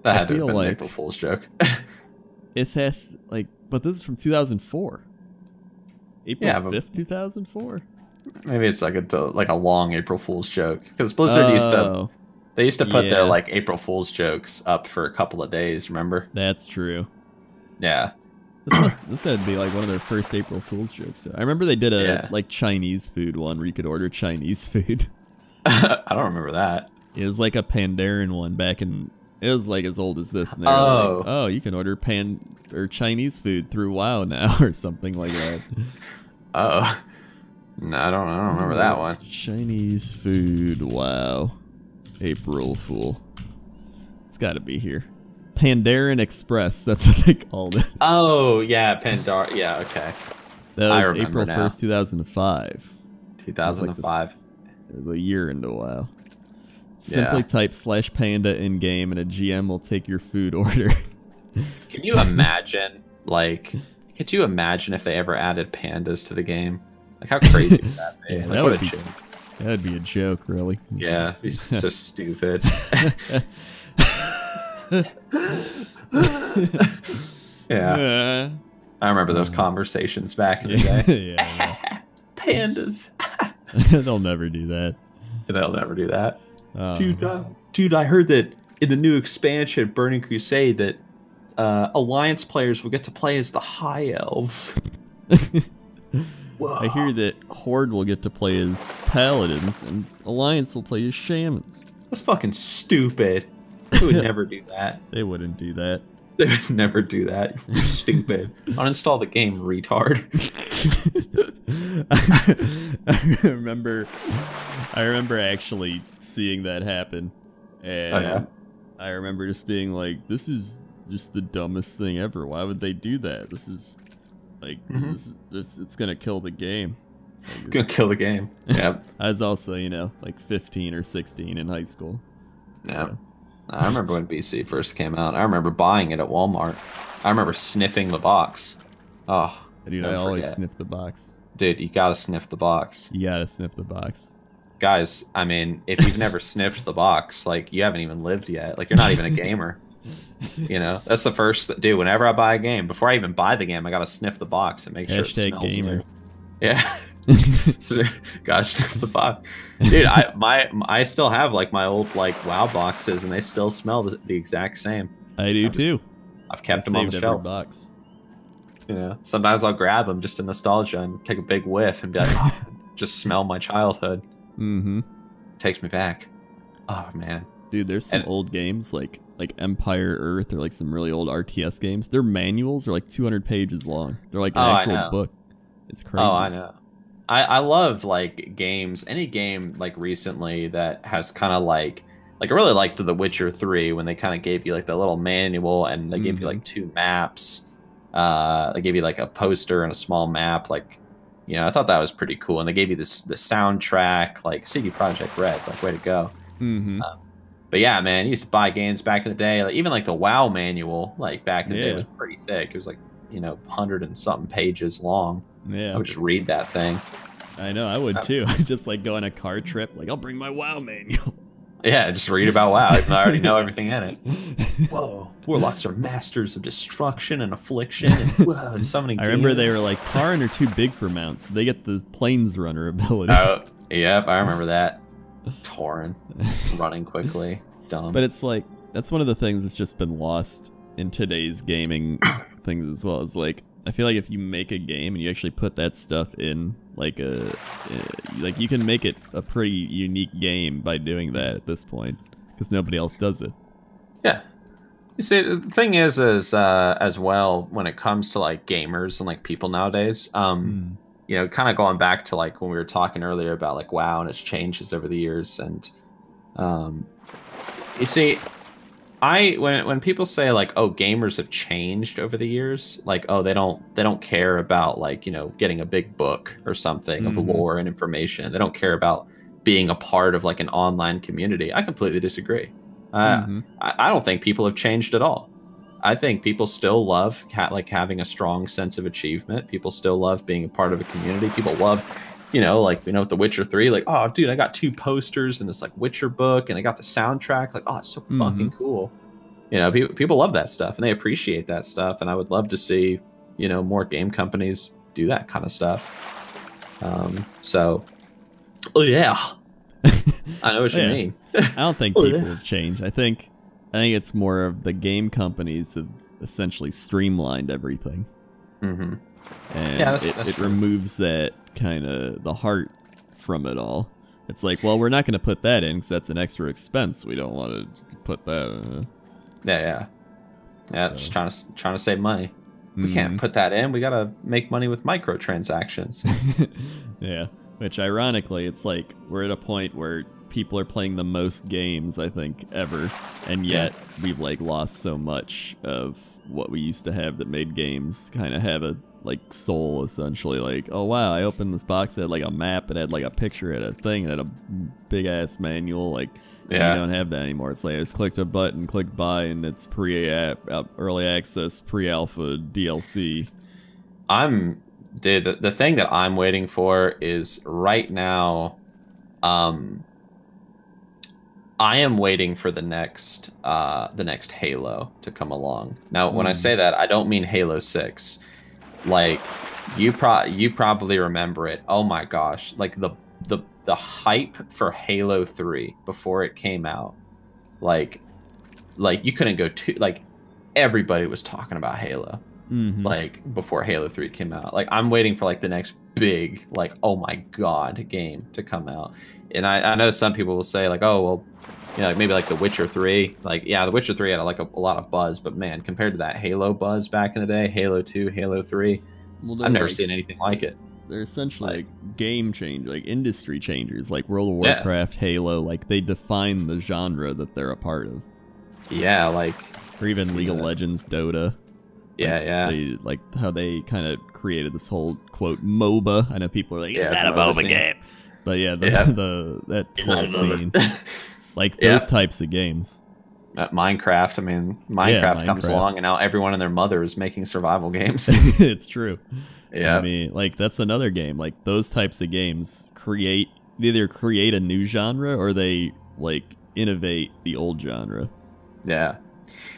S2: That
S1: I
S2: had to have
S1: feel
S2: been
S1: like-
S2: April Fool's joke.
S1: It has like, but this is from 2004. April
S2: Yeah,
S1: 5th, 2004.
S2: Maybe it's like a like a long April Fool's joke because Blizzard used to
S1: Oh,
S2: they used to put
S1: yeah.
S2: their like April Fool's jokes up for a couple of days. Remember?
S1: that's true.
S2: Yeah.
S1: This must this had to be like one of their first April Fool's jokes. Though. I remember they did a
S2: Yeah.
S1: like Chinese food one where you could order Chinese food.
S2: I don't remember that.
S1: It was like a Pandaren one back in. It was like as old as this. And
S2: Oh.
S1: like, oh, you can order pan or Chinese food through WoW now or something like that.
S2: Oh. No, I don't. I don't remember that one.
S1: Chinese food. Wow. April Fool. It's got to be here. Pandaren Express. That's what they called it.
S2: Oh yeah, Pandora. Yeah, okay.
S1: That
S2: I
S1: was April 1st, 2005.
S2: Two thousand and five.
S1: It was a year into WoW.
S2: Yeah.
S1: Simply type slash panda in game and a GM will take your food order.
S2: Can you imagine? Like, could you imagine if they ever added pandas to the game? Like, how crazy would that be?
S1: Yeah,
S2: like,
S1: that would
S2: a
S1: be-
S2: joke.
S1: That'd be a joke, really.
S2: Yeah, it'd be so stupid. yeah,
S1: Yeah.
S2: I remember those conversations back in the day.
S1: yeah.
S2: Pandas.
S1: They'll never do that.
S2: They'll never do that.
S1: Oh.
S2: Dude, uh, dude, I heard that in the new expansion, Burning Crusade, that uh, Alliance players will get to play as the High Elves. Whoa.
S1: I hear that Horde will get to play as paladins and Alliance will play as shamans.
S2: That's fucking stupid. They would never do that.
S1: They wouldn't do that.
S2: They would never do that. You're stupid. Uninstall the game, retard.
S1: I remember I remember actually seeing that happen. Oh, and
S2: Oh, yeah?
S1: I remember just being like, this is just the dumbest thing ever. Why would they do that? This is like
S2: Mhm.
S1: this, this it's gonna kill the game. Like,
S2: Gonna kill the game. Yeah.
S1: I was also, you know, like 15 or 16 in high school.
S2: Yeah. I remember when BC first came out. I remember buying it at Walmart. I remember sniffing the box. Oh,
S1: Dude, I always
S2: forget.
S1: sniff the box.
S2: dude, you gotta sniff the box.
S1: You gotta sniff the box.
S2: Guys, I mean, if you've never sniffed the box, like, you haven't even lived yet. Like, you're not even a gamer. You know, that's the first, dude, whenever I buy a game, before I even buy the game, I gotta sniff the box and make sure it smells
S1: gamer.
S2: Yeah. So, gotta sniff the box. Dude, I my I still have like my old like WoW boxes, and they still smell the, the exact same.
S1: I do
S2: just-
S1: too.
S2: I've kept
S1: I
S2: them on the shelf.
S1: box.
S2: You know, sometimes I'll grab them just in nostalgia and take a big whiff and be like, "Oh, just smell my childhood.
S1: Mm-hmm.
S2: Takes me back. Oh man,
S1: Dude, there's some
S2: And-
S1: old games like like Empire Earth or like some really old RTS games. Their manuals are like 200 pages long. They're like an
S2: Oh,
S1: actual book. It's crazy.
S2: oh I know. I I love like games. Any game like recently that has kind of like like I really liked The Witcher Three when they kind of gave you like the little manual and they gave you like two maps. Uh, they gave you like a poster and a small map. Like, you know, I thought that was pretty cool. And they gave you this the soundtrack, like CD Projekt Red. Like, way to go.
S1: Mm-hmm.
S2: But yeah, man, you used to buy games back in the day. Like even like the WoW manual, like back in the day,
S1: Yeah.
S2: was pretty thick. It was like you know, hundred and something pages long.
S1: Yeah, I
S2: would just read that thing.
S1: I know. I would
S2: Uh,
S1: too. I just like go on a car trip. Like I'll bring my WoW manual.
S2: Yeah, just read about WoW. Even though I already know everything in it. Whoa, warlocks are masters of destruction and affliction. And whoa, summoning.
S1: I remember they were like Tauren are too big for mounts. So they get the planes runner ability.
S2: Oh, Yep, I remember that. Torrent, running quickly, dumb.
S1: But it's like that's one of the things that's just been lost in today's gaming things as well. Is like I feel like if you make a game and you actually put that stuff in, like a, uh, like you can make it a pretty unique game by doing that at this point, because nobody else does it.
S2: Yeah. You see, the thing is, is uh, as well when it comes to like gamers and like people nowadays, um,
S1: Mm.
S2: You know, kind of going back to like when we were talking earlier about like WoW and its changes over the years, and um, you see, I when when people say like, oh, gamers have changed over the years, like, oh, they don't they don't care about like you know getting a big book or something
S1: Mhm.
S2: of lore and information. They don't care about being a part of like an online community. I completely disagree. Uh,
S1: Mhm.
S2: I, I don't think people have changed at all. I think people still love ha- like having a strong sense of achievement. People still love being a part of a community. People love, you know, like you know, with The Witcher Three, like oh, dude, I got two posters and this like Witcher book, and I got the soundtrack. Like oh, it's so fucking cool. You know, people people love that stuff and they appreciate that stuff, and I would love to see you know more game companies do that kind of stuff. Um, so, oh yeah, I know what you
S1: Yeah.
S2: mean.
S1: I don't think
S2: Oh,
S1: people
S2: yeah.
S1: have changed. I think I think it's more of the game companies have essentially streamlined everything,
S2: hmm
S1: and
S2: Yeah, that's-
S1: it,
S2: that's
S1: it removes that kind of the heart from it all. It's like, well, we're not going to put that in because that's an extra expense. We don't want to put that. In.
S2: Yeah, yeah, yeah.
S1: So-
S2: Just trying to trying to save money. We
S1: Mm-hmm.
S2: can't put that in. We gotta make money with microtransactions.
S1: yeah. Which ironically, it's like we're at a point where people are playing the most games I think ever, and
S2: Yeah.
S1: yet we've like lost so much of what we used to have that made games kind of have a like soul essentially. Like, oh wow, I opened this box, it had like a map, it had like a picture, it had a thing, it had a big ass manual. Like,
S2: Yeah.
S1: we don't have that anymore. It's like I just clicked a button, clicked buy, and it's pre app early access, pre alpha DLC.
S2: I'm dude. The, the thing that I'm waiting for is right now. Um, I am waiting for the next uh the next Halo to come along. Now, when I
S1: Hmm.
S2: say that, I don't mean Halo Six. Like you pro you probably remember it. Oh my gosh! Like the the the hype for Halo Three before it came out. Like, like you couldn't go to like everybody was talking about Halo
S1: Mm-hmm.
S2: like before Halo 3 came out. Like I'm waiting for like the next big like oh my god game to come out. And I, I know some people will say like oh well you know like maybe like The Witcher 3 like yeah The Witcher 3 had like a, a lot of buzz but man compared to that Halo buzz back in the day Halo 2 Halo 3
S1: well,
S2: I've never seen anything like it.
S1: they're essentially
S2: Like-
S1: like, game change, like industry changers, like World of
S2: Yeah.
S1: Warcraft, Halo. Like they define the genre that they're a part of,
S2: Yeah like
S1: or even League of Legends, Dota.
S2: yeah yeah
S1: They like how they kind of created this whole quote MOBA. I know people are like,
S2: Yeah,
S1: "Is that a
S2: MOBA
S1: MOBA game?" But yeah, the
S2: Yeah.
S1: the that whole scene, like
S2: Yeah.
S1: those types of games.
S2: Uh, Minecraft I mean Minecraft comes
S1: Minecraft.
S2: along and now everyone and their mother is making survival games.
S1: it's true.
S2: yeah
S1: I mean, like that's another game. Like those types of games create either create a new genre or they like innovate the old genre.
S2: Yeah.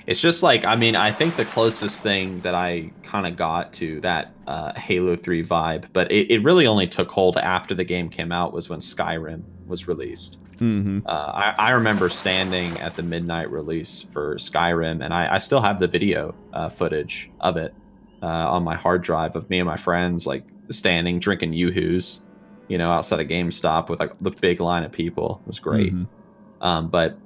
S2: It's just like, I mean, I think the closest thing that I kind of got to that uh, Halo 3 vibe, but it, it really only took hold after the game came out, was when Skyrim was released.
S1: Mm-hmm.
S2: Uh, I, I remember standing at the midnight release for Skyrim, and I, I still have the video uh, footage of it uh, on my hard drive of me and my friends, like standing, drinking Yoo-Hoos, you know, outside of GameStop with like the big line of people. It was great.
S1: Mhm.
S2: Um, but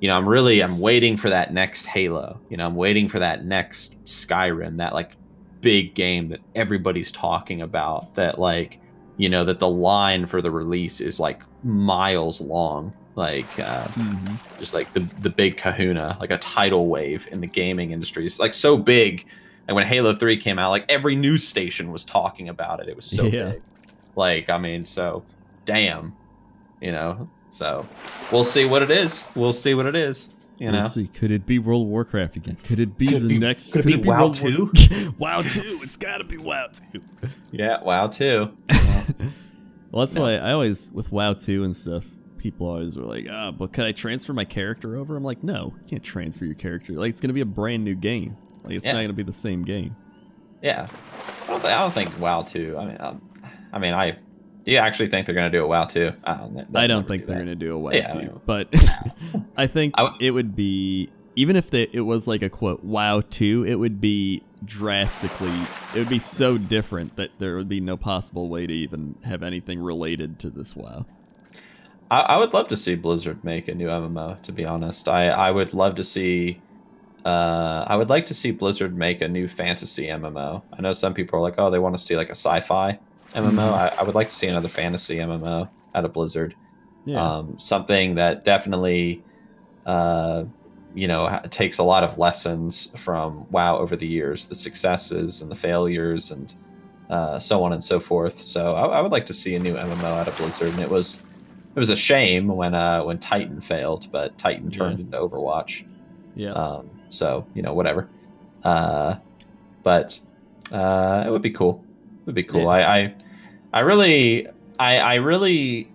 S2: you know, I'm really I'm waiting for that next Halo. You know, I'm waiting for that next Skyrim, that like big game that everybody's talking about. That like, you know, that the line for the release is like miles long. Like uh,
S1: Mhm.
S2: just like the the big Kahuna, like a tidal wave in the gaming industry. It's like so big. And when Halo Three came out, like every news station was talking about it. It was so
S1: Yeah.
S2: big. Like I mean, so damn, you know. So we'll see what it is. We'll see what it is. You
S1: We'll
S2: know.
S1: see. Could it be World of Warcraft again? Could it be
S2: Could
S1: the
S2: be-
S1: next?
S2: could it be WoW
S1: World
S2: 2?
S1: WoW two. It's got to be WoW two.
S2: Yeah. Wow. Too.
S1: Well, that's
S2: No.
S1: why I always with WoW two and stuff. People always were like, "Ah, but could I transfer my character over?" I'm like, "No, you can't transfer your character. Like, it's gonna be a brand new game. Like, it's
S2: Yeah.
S1: not gonna be the same game."
S2: Yeah. I don't, think, I don't think WoW Two. I mean, um, I mean, I Do you actually think they're going to do a WoW two? I don't,
S1: I don't think do they're going to do a WoW
S2: yeah,
S1: too,
S2: I mean,
S1: but I think it would be even if they, it was like a quote WoW two, it would be drastically. It would be so different that there would be no possible way to even have anything related to this WoW.
S2: I, I would love to see Blizzard make a new MMO. To be honest, I I would love to see. Uh, I would like to see Blizzard make a new fantasy MMO. I know some people are like, oh, they want to see like a sci-fi MMO. Mm-hmm. I, I, would like to see another fantasy MMO out of Blizzard. Yeah. Um, something that definitely, uh, you know, takes a lot of lessons from WoW over the years, the successes and the failures, and uh, so on and so forth. So I, I, would like to see a new MMO out of Blizzard, and it was it was a shame when uh, when Titan failed, but Titan turned yeah. into Overwatch.
S1: Yeah.
S2: Um, so you know, whatever. Uh, but uh, it would be cool. Would be cool. Yeah. I, I, I really, I, I really,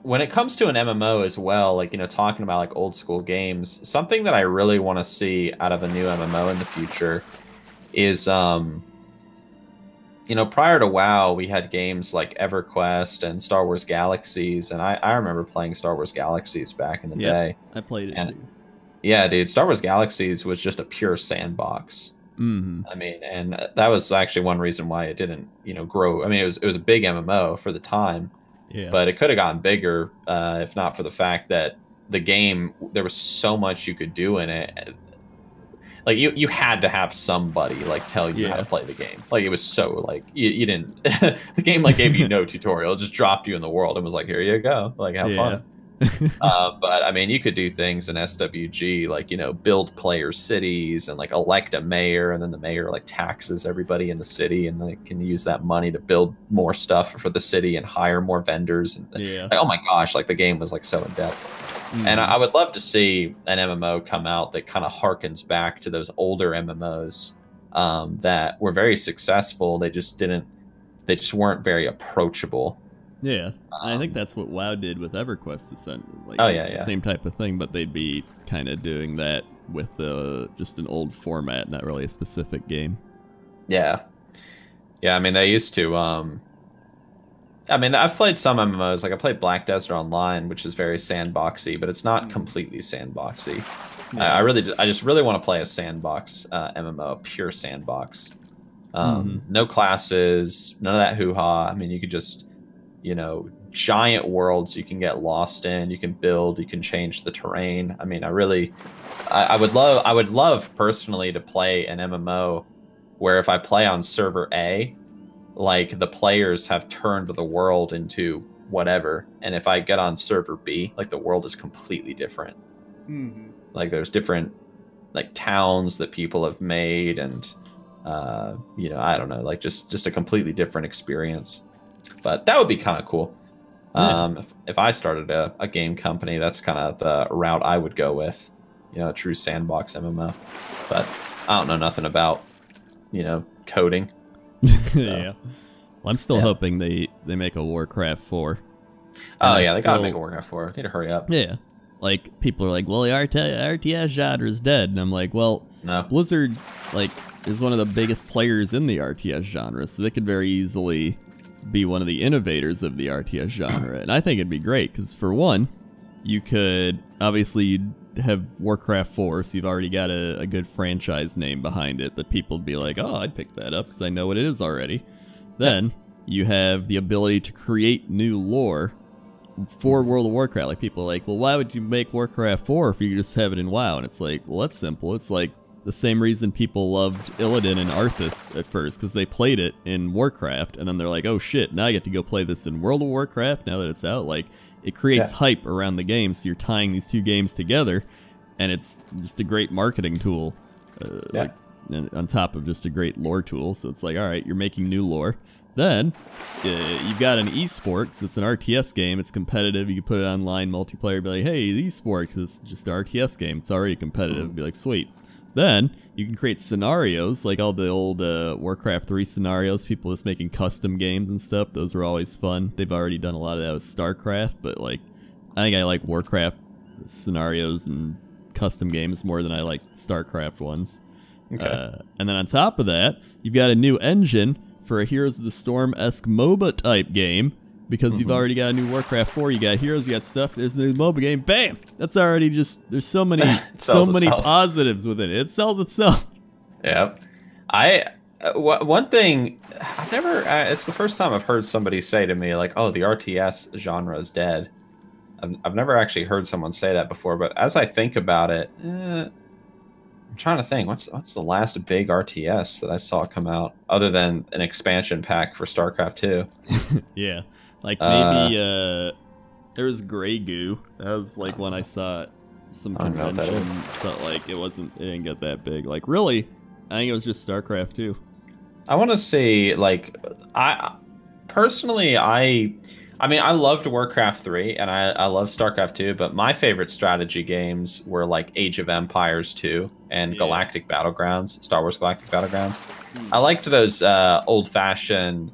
S2: when it comes to an MMO as well, like you know, talking about like old school games, something that I really want to see out of a new MMO in the future is, um, you know, prior to WoW, we had games like EverQuest and Star Wars Galaxies, and I, I remember playing Star Wars Galaxies back in the day.
S1: I played it.
S2: And, too. Yeah, dude, Star Wars Galaxies was just a pure sandbox.
S1: Mm-hmm.
S2: I mean, and that was actually one reason why it didn't, you know, grow. I mean, it was it was a big MMO for the time,
S1: yeah.
S2: but it could have gotten bigger uh, if not for the fact that the game there was so much you could do in it. Like you, you had to have somebody like tell you yeah. how to play the game. Like it was so like you, you didn't. the game like gave you no tutorial, it just dropped you in the world and was like, here you go, like have yeah. fun. uh, but I mean, you could do things in SWG like you know build player cities and like elect a mayor, and then the mayor like taxes everybody in the city, and they can use that money to build more stuff for the city and hire more vendors. And
S1: yeah.
S2: like, oh my gosh, like the game was like so in depth. Mm. And I, I would love to see an MMO come out that kind of harkens back to those older MMOs um, that were very successful. They just didn't. They just weren't very approachable
S1: yeah, um, I think um, that's what WoW did with EverQuest Ascent. Like,
S2: oh yeah, yeah.
S1: Same type of thing, but they'd be kind of doing that with the just an old format, not really a specific game.
S2: Yeah, yeah. I mean, they used to. Um, I mean, I've played some MMOs. Like I played Black Desert Online, which is very sandboxy, but it's not mm. completely sandboxy. Yeah. I, I, really, I just really want to play a sandbox uh, MMO, pure sandbox. Um, mm. No classes, none of that hoo ha. I mean, you could just you know, giant worlds you can get lost in. You can build, you can change the terrain. I mean, I really, I, I would love, I would love personally to play an MMO where if I play on server A, like the players have turned the world into whatever, and if I get on server B, like the world is completely different.
S1: Mm-hmm.
S2: Like there's different like towns that people have made and uh, you know, I don't know, like just just a completely different experience. But that would be kind of cool. Yeah. Um, if, if, I started a, a game company, that's kind of the route I would go with. You know, a true sandbox MMO. But I don't know nothing about, you know, coding.
S1: So, yeah. Well, I'm still yeah. hoping they they make a Warcraft 4.
S2: Oh yeah, they still, gotta make a Warcraft 4. They need to hurry up.
S1: Yeah. Like people are like, well, the RTS genre is dead, and I'm like, well,
S2: no.
S1: Blizzard like is one of the biggest players in the RTS genre, so they could very easily be one of the innovators of the RTS genre. And I think it'd be great because, for one, you could obviously you'd have Warcraft 4, so you've already got a, a good franchise name behind it that people would be like, oh, I'd pick that up because I know what it is already. Then you have the ability to create new lore for World of Warcraft. Like people are like, well, why would you make Warcraft 4 if you just have it in WoW? And it's like, well, that's simple. It's like the same reason people loved Illidan and Arthas at first, because they played it in Warcraft, and then they're like, oh shit, now I get to go play this in World of Warcraft now that it's out. Like, it creates yeah. hype around the game, so you're tying these two games together, and it's just a great marketing tool. Uh, yeah. Like, on top of just a great lore tool. So it's like, all right, you're making new lore. Then uh, you've got an esports. It's an RTS game. It's competitive. You can put it online multiplayer. Be like, hey, esports. It's just an RTS game. It's already competitive. Be like, sweet. Then you can create scenarios like all the old uh, Warcraft 3 scenarios. People just making custom games and stuff. Those were always fun. They've already done a lot of that with StarCraft, but like I think I like Warcraft scenarios and custom games more than I like StarCraft ones.
S2: Okay.
S1: Uh, and then on top of that, you've got a new engine for a Heroes of the Storm esque MOBA type game because you've
S2: Mhm.
S1: already got a new Warcraft 4, you got heroes, you got stuff. There's the new mobile game. Bam! That's already just there's so many so many
S2: itself.
S1: positives within it. It sells itself.
S2: Yep. I uh, wha- one thing I've never. Uh, it's the first time I've heard somebody say to me like, "Oh, the RTS genre is dead." I've, I've never actually heard someone say that before, but as I think about it, eh, I'm trying to think. What's what's the last big RTS that I saw come out other than an expansion pack for StarCraft Two?
S1: yeah. Like
S2: Uh,
S1: maybe uh there was Grey Goo. That was like when I saw some
S2: I don't know what that
S1: convention, but like it wasn't it didn't get that big. Like really, I think it was just StarCraft 2.
S2: I want to say like I personally I I mean I loved Warcraft 3 and I I love StarCraft 2 but my favorite strategy games were like Age of Empires 2 and
S1: Yeah.
S2: Galactic Battlegrounds Star Wars Galactic Battlegrounds
S1: Hmm.
S2: I liked those uh old fashioned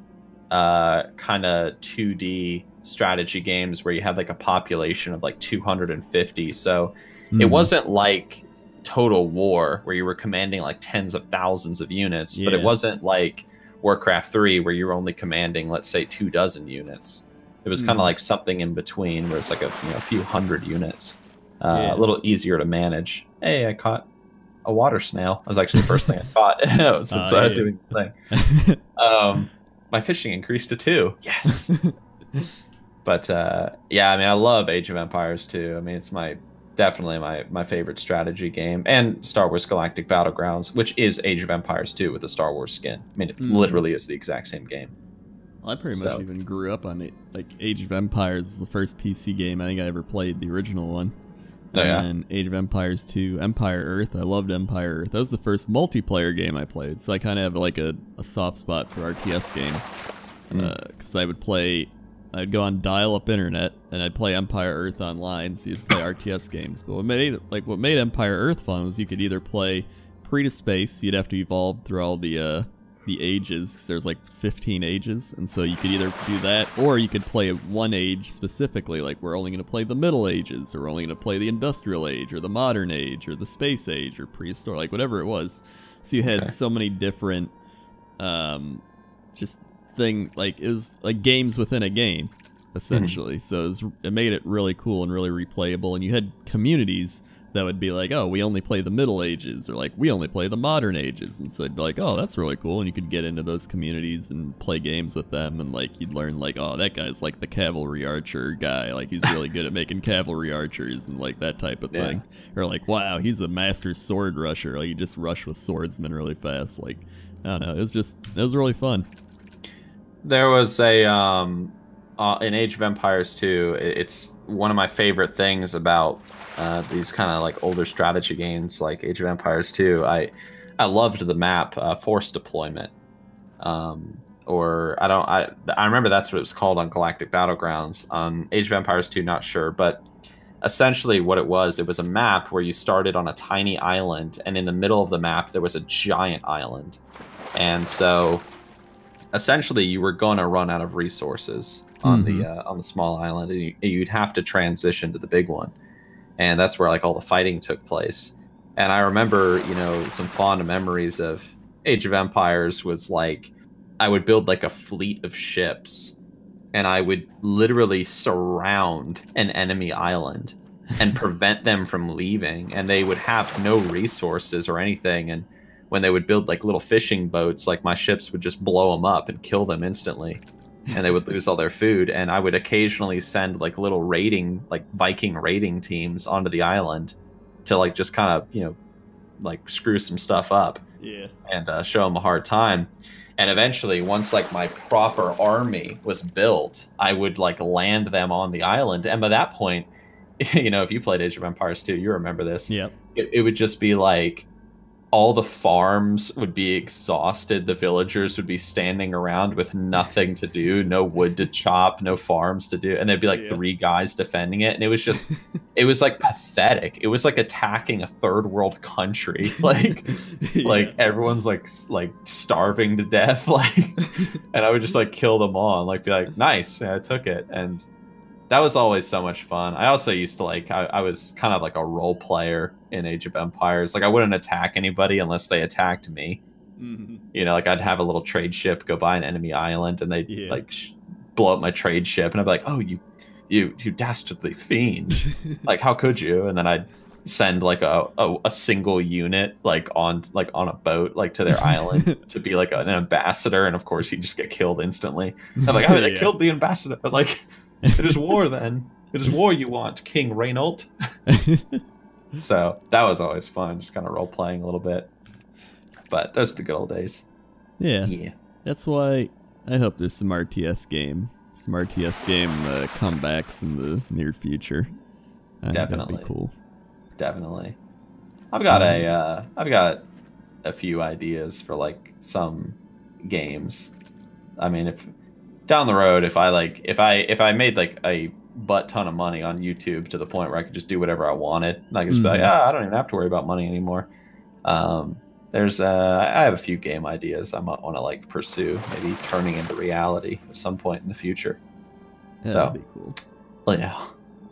S2: uh kind of 2D strategy games where you had like a population of like 250 so it
S1: Mhm.
S2: wasn't like total war where you were commanding like tens of thousands of units but it wasn't like warcraft 3 where you were only commanding let's say two dozen units. It was kind
S1: Mhm.
S2: of like something in between where it's like a, you know, a few hundred units uh,
S1: Yeah.
S2: a little easier to manage. Hey i caught a water snail. That was actually the first thing i caught. Since
S1: Ah,
S2: i was doing this thing. Um, my fishing increased to two yes but uh, yeah, I mean, I love Age of Empires too. I mean, it's my definitely my my favorite strategy game, and Star Wars Galactic Battlegrounds, which is Age of Empires 2 with the Star Wars skin. I mean, it
S1: Mhm.
S2: literally is the exact same game.
S1: I pretty
S2: So-
S1: much even grew up on it. Like Age of Empires was the first PC game I think I ever played, the original one.
S2: Oh, yeah.
S1: and Age of Empires 2, Empire Earth. I loved Empire Earth. That was the first multiplayer game I played, so I kind of have like a, a soft spot for RTS games.
S2: Mm.
S1: Because I would play, I'd go on dial-up internet and I'd play Empire Earth online. So you just play RTS games. But what made like what made Empire Earth fun was you could either play pre to space. You'd have to evolve through all the uh, the ages. there's like 15 ages, and so you could either do that or you could play one age specifically. Like we're only going to play the Middle Ages, or we're only going to play the Industrial Age, or the Modern Age, or the Space Age, or prehistoric, like whatever it was. So you had
S2: Okay.
S1: so many different, um, just thing like it was like games within a game essentially so it, was, it made it really cool and really replayable and you had communities that would be like oh we only play the middle ages or like we only play the modern ages and so it'd be like oh that's really cool and you could get into those communities and play games with them and like you'd learn like oh that guy's like the cavalry archer guy like he's really good at making cavalry archers and like that type of
S2: Yeah.
S1: thing or like wow he's a master sword rusher like you just rush with swordsmen really fast like i don't know it was just it was really fun
S2: There was a um, uh, in Age of Empires 2. i- It's one of my favorite things about uh, these kind of like older strategy games, like Age of Empires 2. I I loved the map uh, Force Deployment, um, or I don't I I remember that's what it was called on Galactic Battlegrounds. On Age of Empires 2, not sure, but essentially what it was it was a map where you started on a tiny island and in the middle of the map there was a giant island and so essentially you were going to run out of resources on the uh, on the small island and you, you'd have to transition to the big one. And that's where like all the fighting took place. And i remember you know some fond memories of age of empires was like i would build like a fleet of ships and i would literally surround an enemy island and prevent them from leaving and they would have no resources or anything and when they would build like little fishing boats like my ships would just blow them up and kill them instantly and they would lose all their food and i would occasionally send like little raiding like viking raiding teams onto the island to like just kind of you know like screw some stuff up
S1: yeah
S2: and uh, show them a hard time. And eventually, once like my proper army was built, I would like land them on the island. And by that point, you know, if you played Age of Empires 2, you remember this.
S1: yep
S2: It, it would just be like all the farms would be exhausted. The villagers would be standing around with nothing to do, no wood to chop, no farms to do. And there'd be like
S1: Yeah.
S2: three guys defending it. And it was just, it was like pathetic. It was like attacking a third world country. Like, like everyone's like like starving to death like and i would just like kill them all and like be like nice yeah, i took it and that was always so much fun i also used to like I, I was kind of like a role player in age of empires like i wouldn't attack anybody unless they attacked me
S1: Mhm.
S2: you know like i'd have a little trade ship go by an enemy island and they'd
S1: Yeah.
S2: like sh- blow up my trade ship, and I'd be like, "Oh, you, you, you dastardly fiend! like, how could you?" And then I'd send like a, a, a single unit like on like on a boat like to their island to be like an ambassador, and of course he'd just get killed instantly. I'm like, "Oh, they
S1: Yeah.
S2: killed the ambassador!" But like, it is war then. It is war you want, King Reynold. So that was always fun, just kind of role playing a little bit. But those are the good old days.
S1: yeah.
S2: Yeah.
S1: That's why I hope there's some RTS game, some RTS game uh, comebacks in the near future. I think that'd
S2: Definitely.
S1: be cool.
S2: definitely. I've got a uh, I've got a few ideas for like some games. I mean, if down the road, if I like, if I if I made like a butt ton of money on YouTube to the point where I could just do whatever I wanted, and I could just be like,
S1: Mhm.
S2: ah, I don't even have to worry about money anymore. Um, there's uh, I have a few game ideas I might want to like pursue, maybe turning into reality at some point in the future.
S1: Yeah,
S2: So-
S1: that'd be cool.
S2: Oh, yeah,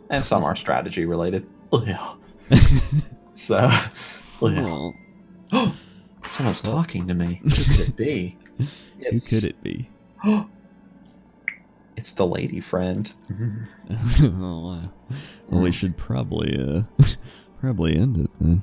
S2: and some are strategy related. Oh, yeah. So, oh, yeah.
S1: Well,
S2: Someone's talking to me. Who could it be?
S1: who could it be?
S2: it's the lady friend.
S1: oh wow. Well, we should probably uh probably end it then.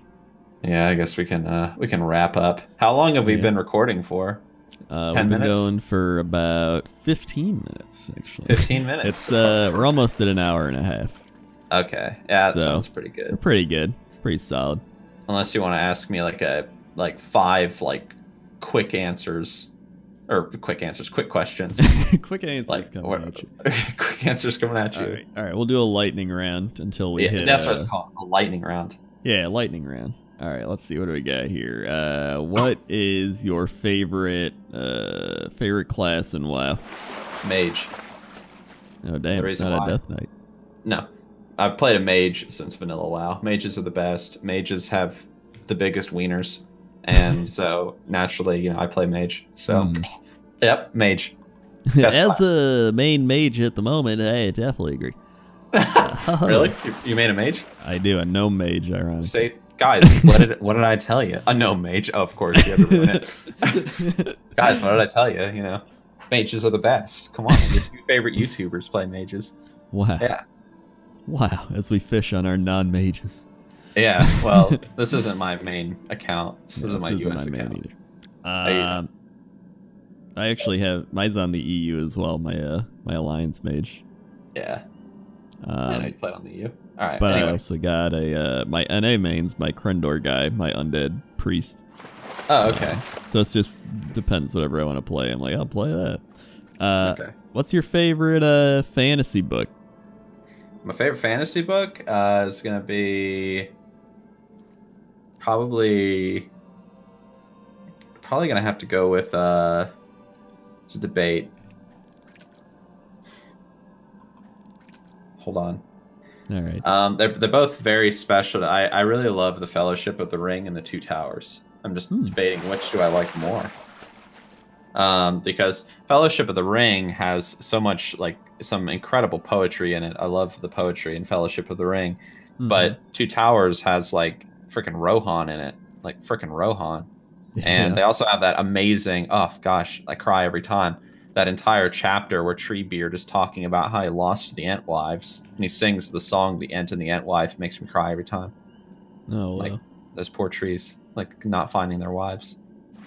S2: Yeah, I guess we can uh, we can wrap up. How long have we
S1: Yeah.
S2: been recording for?
S1: Uh,
S2: 10
S1: we've been
S2: minutes?
S1: going for about 15 minutes actually.
S2: Fifteen minutes.
S1: It's uh we're almost at an hour and a half.
S2: okay. Yeah, that
S1: So-
S2: sounds pretty
S1: We're
S2: good.
S1: pretty good. It's pretty solid.
S2: Unless you want to ask me like a like five like quick answers, or quick answers, quick questions.
S1: Quick answers
S2: like
S1: coming at you.
S2: quick answers coming at you.
S1: All right, all right. We'll do a lightning round until we
S2: yeah,
S1: hit.
S2: that's
S1: uh,
S2: what it's called. A lightning round.
S1: Yeah, lightning round. All right, let's see what do we got here. Uh, what is your favorite uh favorite class in WoW?
S2: Mage.
S1: Oh damn, it's not
S2: why.
S1: a Death Knight.
S2: No. I've played a mage since Vanilla WoW. Mages are the best. Mages have the biggest wieners. And so naturally, you know, I play mage. So,
S1: Hmm.
S2: yep, mage. Best
S1: As
S2: class.
S1: a main mage at the moment, I definitely agree.
S2: really? You, you made a mage?
S1: I do a gnome mage, ironically.
S2: Say, guys, what did what did I tell you? A gnome mage. Oh, of course, you had to ruin it. guys, what did I tell you? You know, mages are the best. Come on, your two favorite YouTubers play mages.
S1: wow.
S2: Yeah.
S1: Wow. As we fish on our non-mages.
S2: Yeah. Well, this isn't my main account. This
S1: Yeah,
S2: isn't my
S1: this
S2: US
S1: my main
S2: account.
S1: either. Um, I actually have mine's on the EU as well. My uh, my alliance mage.
S2: Yeah. I know
S1: Um,
S2: you played on the EU. All right.
S1: but I also got a uh, my NA mains, my Crendor guy, my undead priest.
S2: Oh, okay.
S1: So it's just depends whatever I want to play. I'm like, I'll play that. Uh,
S2: okay.
S1: What's your favorite uh, fantasy book?
S2: My favorite fantasy book uh, is gonna be probably probably gonna have to go with uh, it's a debate. Hold on.
S1: All right.
S2: Um, they're they're both very special. I I really love the Fellowship of the Ring and the Two Towers. I'm just
S1: Hmm.
S2: debating which do I like more. Um, because Fellowship of the Ring has so much like some incredible poetry in it. I love the poetry in Fellowship of the Ring,
S1: Mhm.
S2: but Two Towers has like freaking Rohan in it, like freaking Rohan. And
S1: Yeah.
S2: they also have that amazing oh gosh i cry every time that entire chapter where treebeard is talking about how he lost the entwives and he sings the song the ent and the Ent entwife makes me cry every time.
S1: Oh
S2: like-
S1: well.
S2: those poor trees like not finding their wives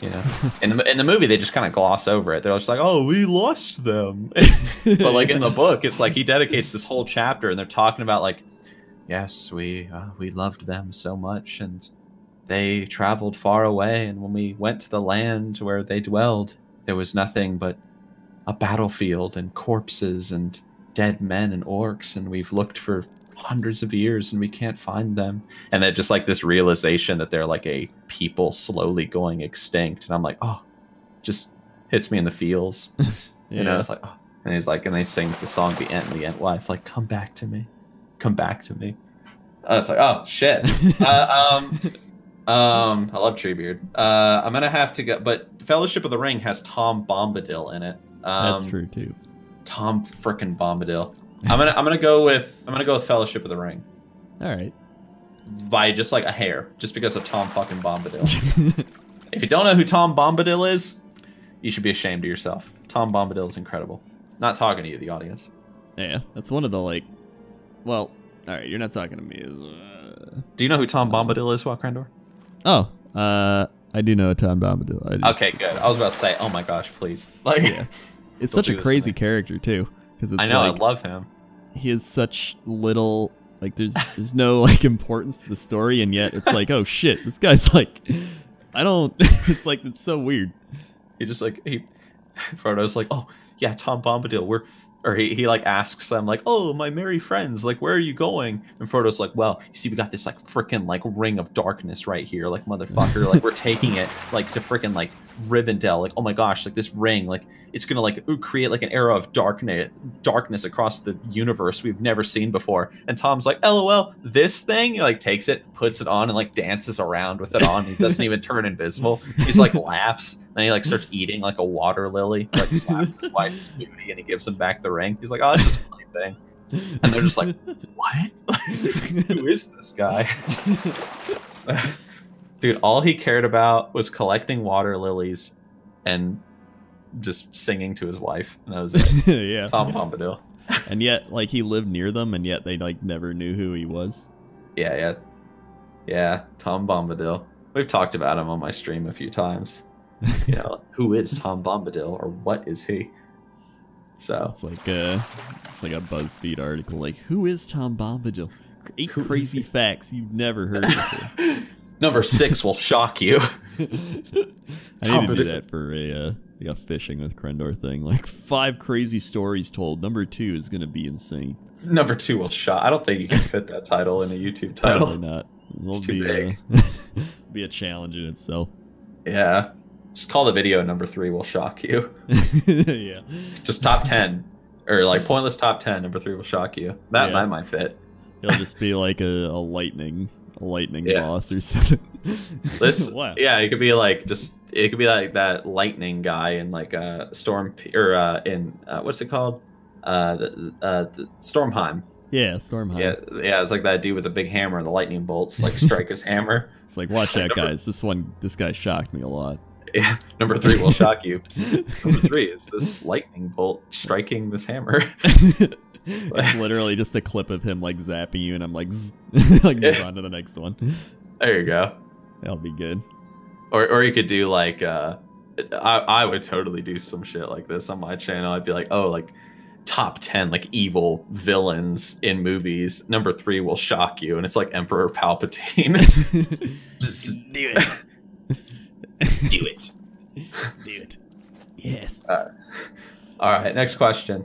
S2: you know? In the, in the movie they just kind of gloss over it. They're just like oh we lost them. But like in the book it's like he dedicates this whole chapter and they're talking about like yes we uh, we loved them so much and they traveled far away and when we went to the land where they dwelled there was nothing but a battlefield and corpses and dead men and orcs and we've looked for hundreds of years and we can't find them. And then just like this realization that they're like a people slowly going extinct and i'm like oh just hits me in the feels. You know, it's like, oh. and he's like, and he sings the song "The Ent and the Entwife," like, "Come back to me, come back to me." Uh, it's like, oh shit. uh, um, um, I love Treebeard. Uh, I'm gonna have to go, but Fellowship of the Ring has Tom Bombadil in it. Um,
S1: That's true too.
S2: Tom frickin' Bombadil. I'm gonna, I'm gonna go with, I'm gonna go with Fellowship of the Ring
S1: All right.
S2: by just like a hair, just because of Tom fucking Bombadil. if you don't know who Tom Bombadil is, you should be ashamed of yourself. Tom Bombadil is incredible. Not talking to you, the audience.
S1: Yeah, that's one of the like. Well, all right, you're not talking to me. Uh,
S2: Do you know who Tom Bombadil is, WoWcrendor?
S1: oh, uh, I do know Tom Bombadil.
S2: Okay, good. I was about to say, oh my gosh, please. Like,
S1: Yeah. It's such a
S2: do this to
S1: crazy character too, because it's
S2: I know,
S1: like
S2: I love him.
S1: he is such little like there's there's no like importance to the story, and yet it's like oh shit, this guy's like I don't. It's like it's so weird.
S2: He just like he Frodo's like, oh yeah, Tom Bombadil, we're or he, he like asks them like, oh my merry friends, like where are you going? And Frodo's like, well, you see, we got this like freaking like ring of darkness right here, like motherfucker, like we're taking it like to freaking like Rivendell, like oh my gosh, like this ring, like it's gonna like ooh, create like an era of darkness, darkness across the universe we've never seen before. And Tom's like, lol, this thing, he like takes it, puts it on, and like dances around with it on. He doesn't even turn invisible. He's like laughs, and he like starts eating like a water lily, like slaps his wife's booty, and he gives him back the ring. He's like, oh, it's just a plaything. And they're just like, what? Who is this guy? So- dude, all he cared about was collecting water lilies and just singing to his wife. And that was it.
S1: yeah.
S2: Tom Bombadil.
S1: And yet, like he lived near them, and yet they like never knew who he was.
S2: Yeah, yeah. Yeah, Tom Bombadil. We've talked about him on my stream a few times. You know, who is Tom Bombadil or what is he? So,
S1: It's like a, it's like a BuzzFeed article. Like, who is Tom Bombadil? Eight
S2: Who
S1: crazy facts you've never heard before.
S2: number six will shock you.
S1: I
S2: Tom
S1: need to do that for a uh, like a fishing with Crendor thing. Like five crazy stories told. Number two is gonna be insane.
S2: Number two will shock. I don't think you can fit that title in a YouTube
S1: Probably
S2: title.
S1: not. It'll
S2: too
S1: be a, be a challenge in itself.
S2: Yeah. Just call the video number three will shock you.
S1: yeah.
S2: Just top 10. Or like pointless top 10, number three will shock you. That,
S1: Yeah.
S2: that might fit.
S1: It'll just be like a, a lightning, a lightning
S2: Yeah.
S1: boss or something.
S2: This,
S1: wow.
S2: yeah, it could be like just, it could be like that lightning guy in like uh, Storm, or uh, in, uh, what's it called? Uh, the, uh, the Stormheim.
S1: Yeah, Stormheim.
S2: Yeah, yeah, it's like that dude with the big hammer and the lightning bolts like strike his hammer.
S1: It's like watch that, guys. This one, this guy shocked me a lot.
S2: Yeah, number three will shock you. number three is this lightning bolt striking this hammer.
S1: it's literally just a clip of him like zapping you, and I'm like, like move
S2: Yeah.
S1: on to the next one.
S2: There you go.
S1: That'll be good.
S2: Or, or you could do like uh I, I would totally do some shit like this on my channel i'd be like oh like top 10 like evil villains in movies number three will shock you and it's like emperor palpatine
S1: do it.
S2: do it.
S1: Yes. All right.
S2: all right. next question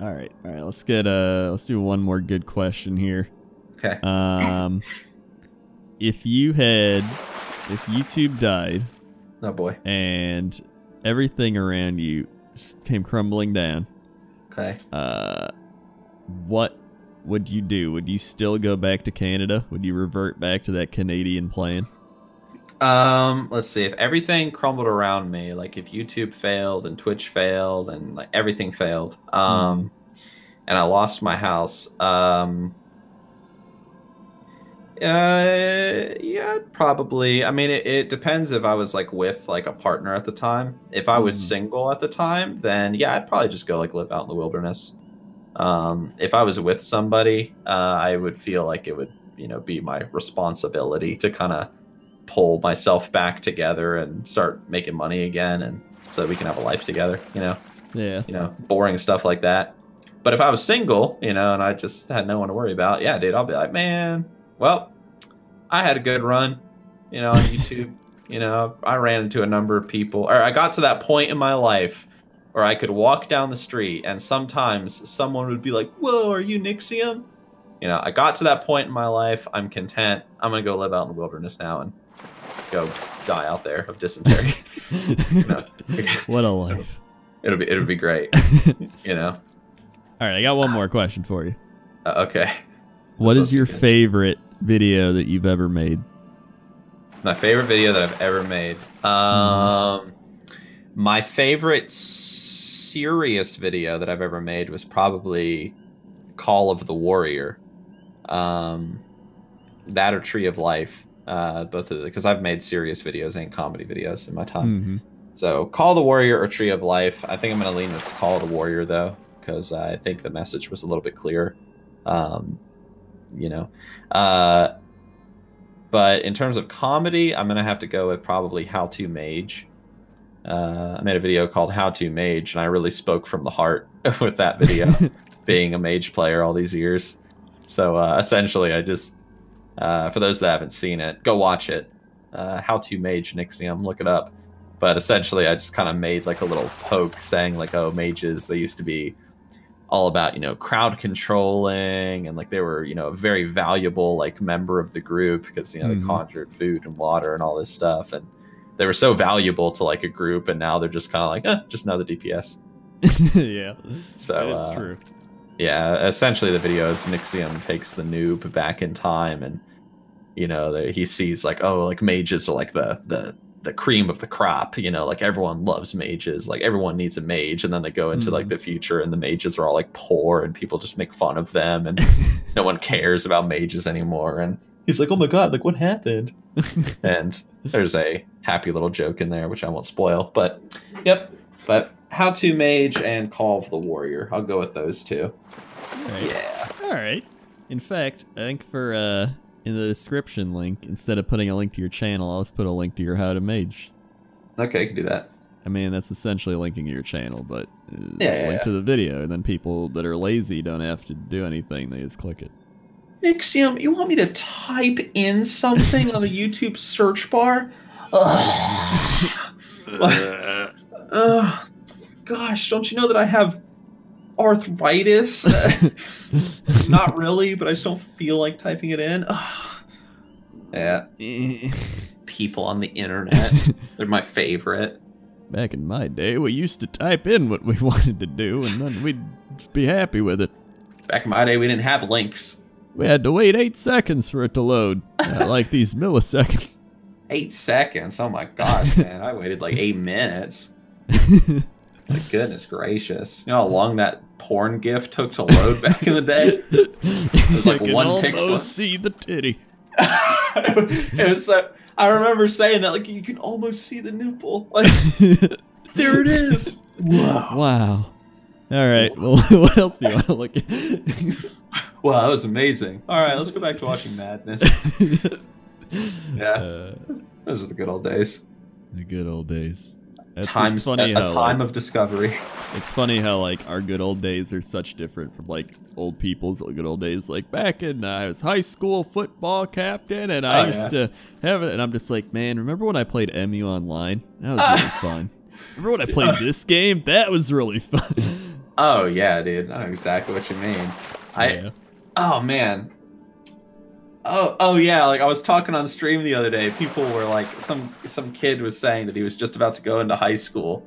S1: All right. All right. Let's get uh let's do one more good question here.
S2: okay
S1: Um if you had if YouTube died
S2: oh boy
S1: and everything around you came crumbling down,
S2: okay
S1: uh what would you do? Would you still go back to Canada? Would you revert back to that Canadian plan?
S2: Um let's see if everything crumbled around me like if youtube failed and twitch failed and like everything failed um and i lost my house um Uh, yeah, probably. I mean, it, it depends if I was like with like a partner at the time. If I was
S1: Mhm.
S2: single at the time, then yeah, I'd probably just go like live out in the wilderness. Um, if I was with somebody, uh, I would feel like it would, you know, be my responsibility to kind of pull myself back together and start making money again, and so that we can have a life together. You know
S1: Yeah.
S2: you know, boring stuff like that. But if I was single, you know, and I just had no one to worry about, yeah, dude, I'll be like, man, well, I had a good run, you know, on YouTube. you know, I ran into a number of people, or I got to that point in my life where I could walk down the street and sometimes someone would be like, whoa, are you Nixxiom? You know, I got to that point in my life. I'm content. I'm going to go live out in the wilderness now and go die out there of dysentery. know.
S1: what a life.
S2: it'll be, it'll be great, you know?
S1: All right, I got one more question for you.
S2: Uh, okay.
S1: What is your favorite video that you've ever made?
S2: My favorite video that I've ever made. Um, my favorite serious video that I've ever made was probably Call of the Warrior. Um, that or Tree of Life. Uh, both of the because I've made serious videos and comedy videos in my time.
S1: hmm
S2: So Call the Warrior or Tree of Life. I think I'm going to lean with Call the Warrior though, because I think the message was a little bit clearer. Um, you know, uh, but in terms of comedy, I'm going to have to go with probably How to Mage. Uh, I made a video called How to Mage, and I really spoke from the heart with that video, being a mage player all these years. So uh, essentially, I just, uh, for those that haven't seen it, go watch it. Uh, How to Mage Nixxiom, look it up. But essentially, I just kind of made like a little poke saying like, oh, mages, they used to be all about you know crowd controlling and like they were you know a very valuable like member of the group because you know mm-hmm. they conjured food and water and all this stuff and they were so valuable to like a group and now they're just kind of like eh, just another dps
S1: yeah
S2: so that's uh, true yeah essentially the video is nixxiom takes the noob back in time and you know he sees like oh like mages are like the the the cream of the crop you know like everyone loves mages like everyone needs a mage and then they go into mm. like the future and the mages are all like poor and people just make fun of them and no one cares about mages anymore and he's like oh my god like what happened and there's a happy little joke in there which i won't spoil but yep but how to mage and call of the warrior i'll go with those two
S1: right. yeah all right in fact i think for uh in the description link, instead of putting a link to your channel, I'll just put a link to your How to Mage.
S2: Okay, I can do that.
S1: I mean, that's essentially linking your channel, but uh, yeah, yeah, link yeah. to the video, and then people that are lazy don't have to do anything; they just click it.
S2: Nixxiom, you want me to type in something on the YouTube search bar? Ugh. uh, gosh, don't you know that I have arthritis. Not really, but I just don't feel like typing it in. yeah. People on the internet, they're my favorite.
S1: Back in my day, we used to type in what we wanted to do, and then we'd be happy with it.
S2: Back in my day, we didn't have links.
S1: We had to wait eight seconds for it to load, like these milliseconds.
S2: Eight seconds? Oh my gosh, man! I waited like eight minutes. My goodness gracious. You know how long that porn gif took to load back in the day? It was like one pixel.
S1: see the titty.
S2: it was so, I remember saying that, like, you can almost see the nipple. Like, there it is.
S1: Wow. Wow. All right. Well, what else do you want to look at?
S2: wow, that was amazing. All right, let's go back to watching Madness. yeah. Uh, Those are the good old days.
S1: The good old days.
S2: It's, Times, it's funny a, how, a time like, of discovery.
S1: It's funny how like our good old days are such different from like old people's good old days. Like back in uh, I was high school football captain, and I oh, used yeah. to have it. And I'm just like, man, remember when I played MU online? That was really fun. Remember when I played this game? That was really fun.
S2: oh yeah, dude. I know exactly what you mean. I. Yeah. Oh man, Oh, oh yeah. Like I was talking on stream the other day. People were like, some some kid was saying that he was just about to go into high school,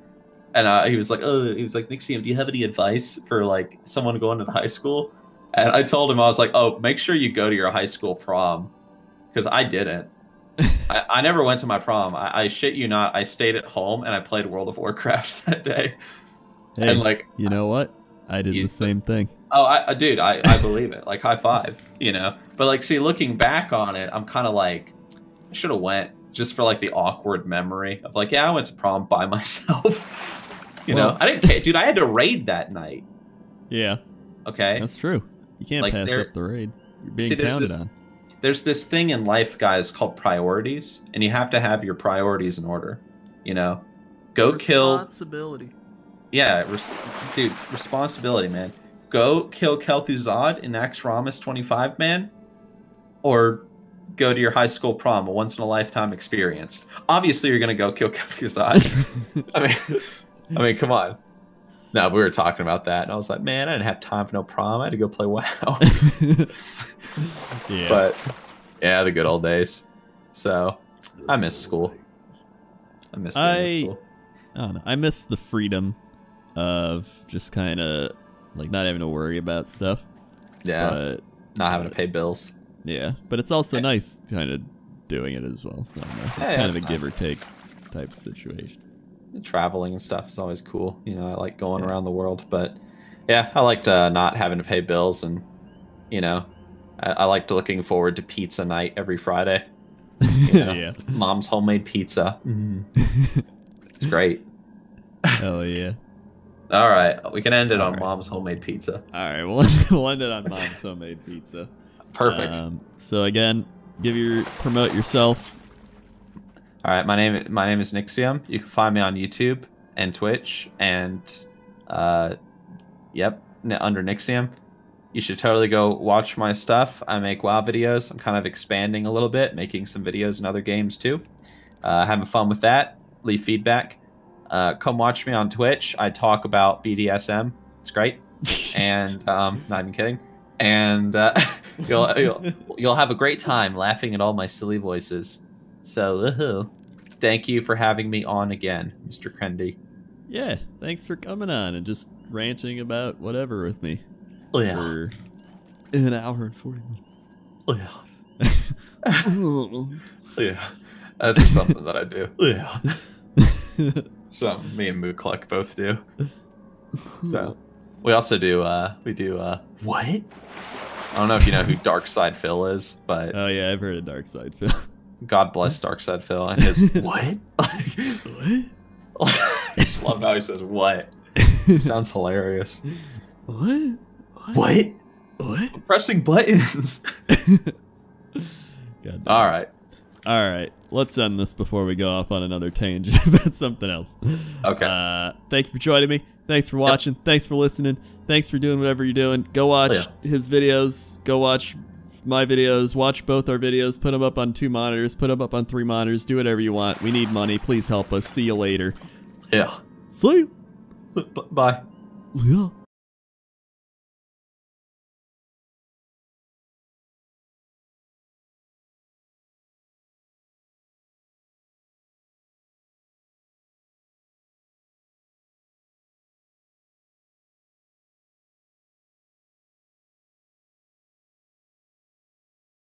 S2: and uh, he was like, oh, he was like, Nixxiom, do you have any advice for like someone going into high school? And I told him I was like, oh, make sure you go to your high school prom, because I didn't. I, I never went to my prom. I, I shit you not. I stayed at home and I played World of Warcraft that day.
S1: Hey, and like, you know what? I did the same thing.
S2: Oh, I, uh, dude, I, I believe it. Like high five, you know. But like, see, looking back on it, I'm kind of like, I should have went just for like the awkward memory of like, yeah, I went to prom by myself. you well, know, I didn't, care. dude. I had to raid that night.
S1: Yeah.
S2: Okay.
S1: That's true. You can't like, pass up the raid. You're being see, counted
S2: this,
S1: on.
S2: There's this thing in life, guys, called priorities, and you have to have your priorities in order. You know, go kill.
S3: Responsibility.
S2: Yeah, res- dude, responsibility, man go kill Kel'Thuzad in Naxxramas 25 man, or go to your high school prom, a once in a lifetime experience. Obviously, you're gonna go kill Kel'Thuzad. I mean, I mean, come on. No, we were talking about that, and I was like, man, I didn't have time for no prom. I had to go play WoW. yeah. But yeah, the good old days. So I miss school. I miss I, school.
S1: I don't know. I miss the freedom of just kind of like not having to worry about stuff.
S2: Yeah. But, not having uh, to pay bills.
S1: Yeah, but it's also nice kind of doing it as well. So it's hey, kind of a give or take type situation.
S2: Traveling and stuff is always cool. You know, I like going yeah. around the world, but yeah, I liked uh, not having to pay bills, and you know, I, I liked looking forward to pizza night every Friday. You know, yeah, mom's homemade pizza. Mm. It's great.
S1: Hell yeah.
S2: All right, we can end it
S1: All
S2: on
S1: right.
S2: mom's homemade pizza.
S1: All right, we'll, we'll end it on mom's homemade pizza.
S2: Perfect.
S1: Um, so again, give your promote yourself.
S2: All right, my name my name is Nixxiom. You can find me on YouTube and Twitch, and uh, yep, under Nixxiom. You should totally go watch my stuff. I make WoW videos. I'm kind of expanding a little bit, making some videos in other games too. Uh, having fun with that. Leave feedback. Uh, come watch me on Twitch. I talk about BDSM. It's great, and um, not even kidding. And uh, you'll, you'll you'll have a great time laughing at all my silly voices. So, woohoo. thank you for having me on again, Mr. Krendy.
S1: yeah, thanks for coming on and just ranting about whatever with me
S2: Oh yeah,
S1: for an hour and
S2: 40 yeah,
S1: minutes.
S2: oh yeah. yeah. That's just something that I do. Oh yeah, something me and Mooklek both do. So, we also do. uh We do. uh What? I don't know if you know who Dark Side Phil is, but
S1: oh yeah, I've heard of Dark Side Phil.
S2: God bless Dark Side Phil and his what?
S1: what?
S2: Love how he says what. Sounds hilarious.
S1: what?
S2: What?
S1: What?
S2: Pressing buttons. All right.
S1: All right, let's end this before we go off on another tangent about something else.
S2: Okay.
S1: Uh, thank you for joining me. Thanks for watching. Thanks for listening. Thanks for doing whatever you're doing. Go watch
S2: Oh, yeah.
S1: his videos. Go watch my videos. Watch both our videos. Put them up on two monitors. Put them up on three monitors. Do whatever you want. We need money. Please help us. See you later.
S2: Yeah.
S1: See you.
S2: B- bye.
S1: Yeah.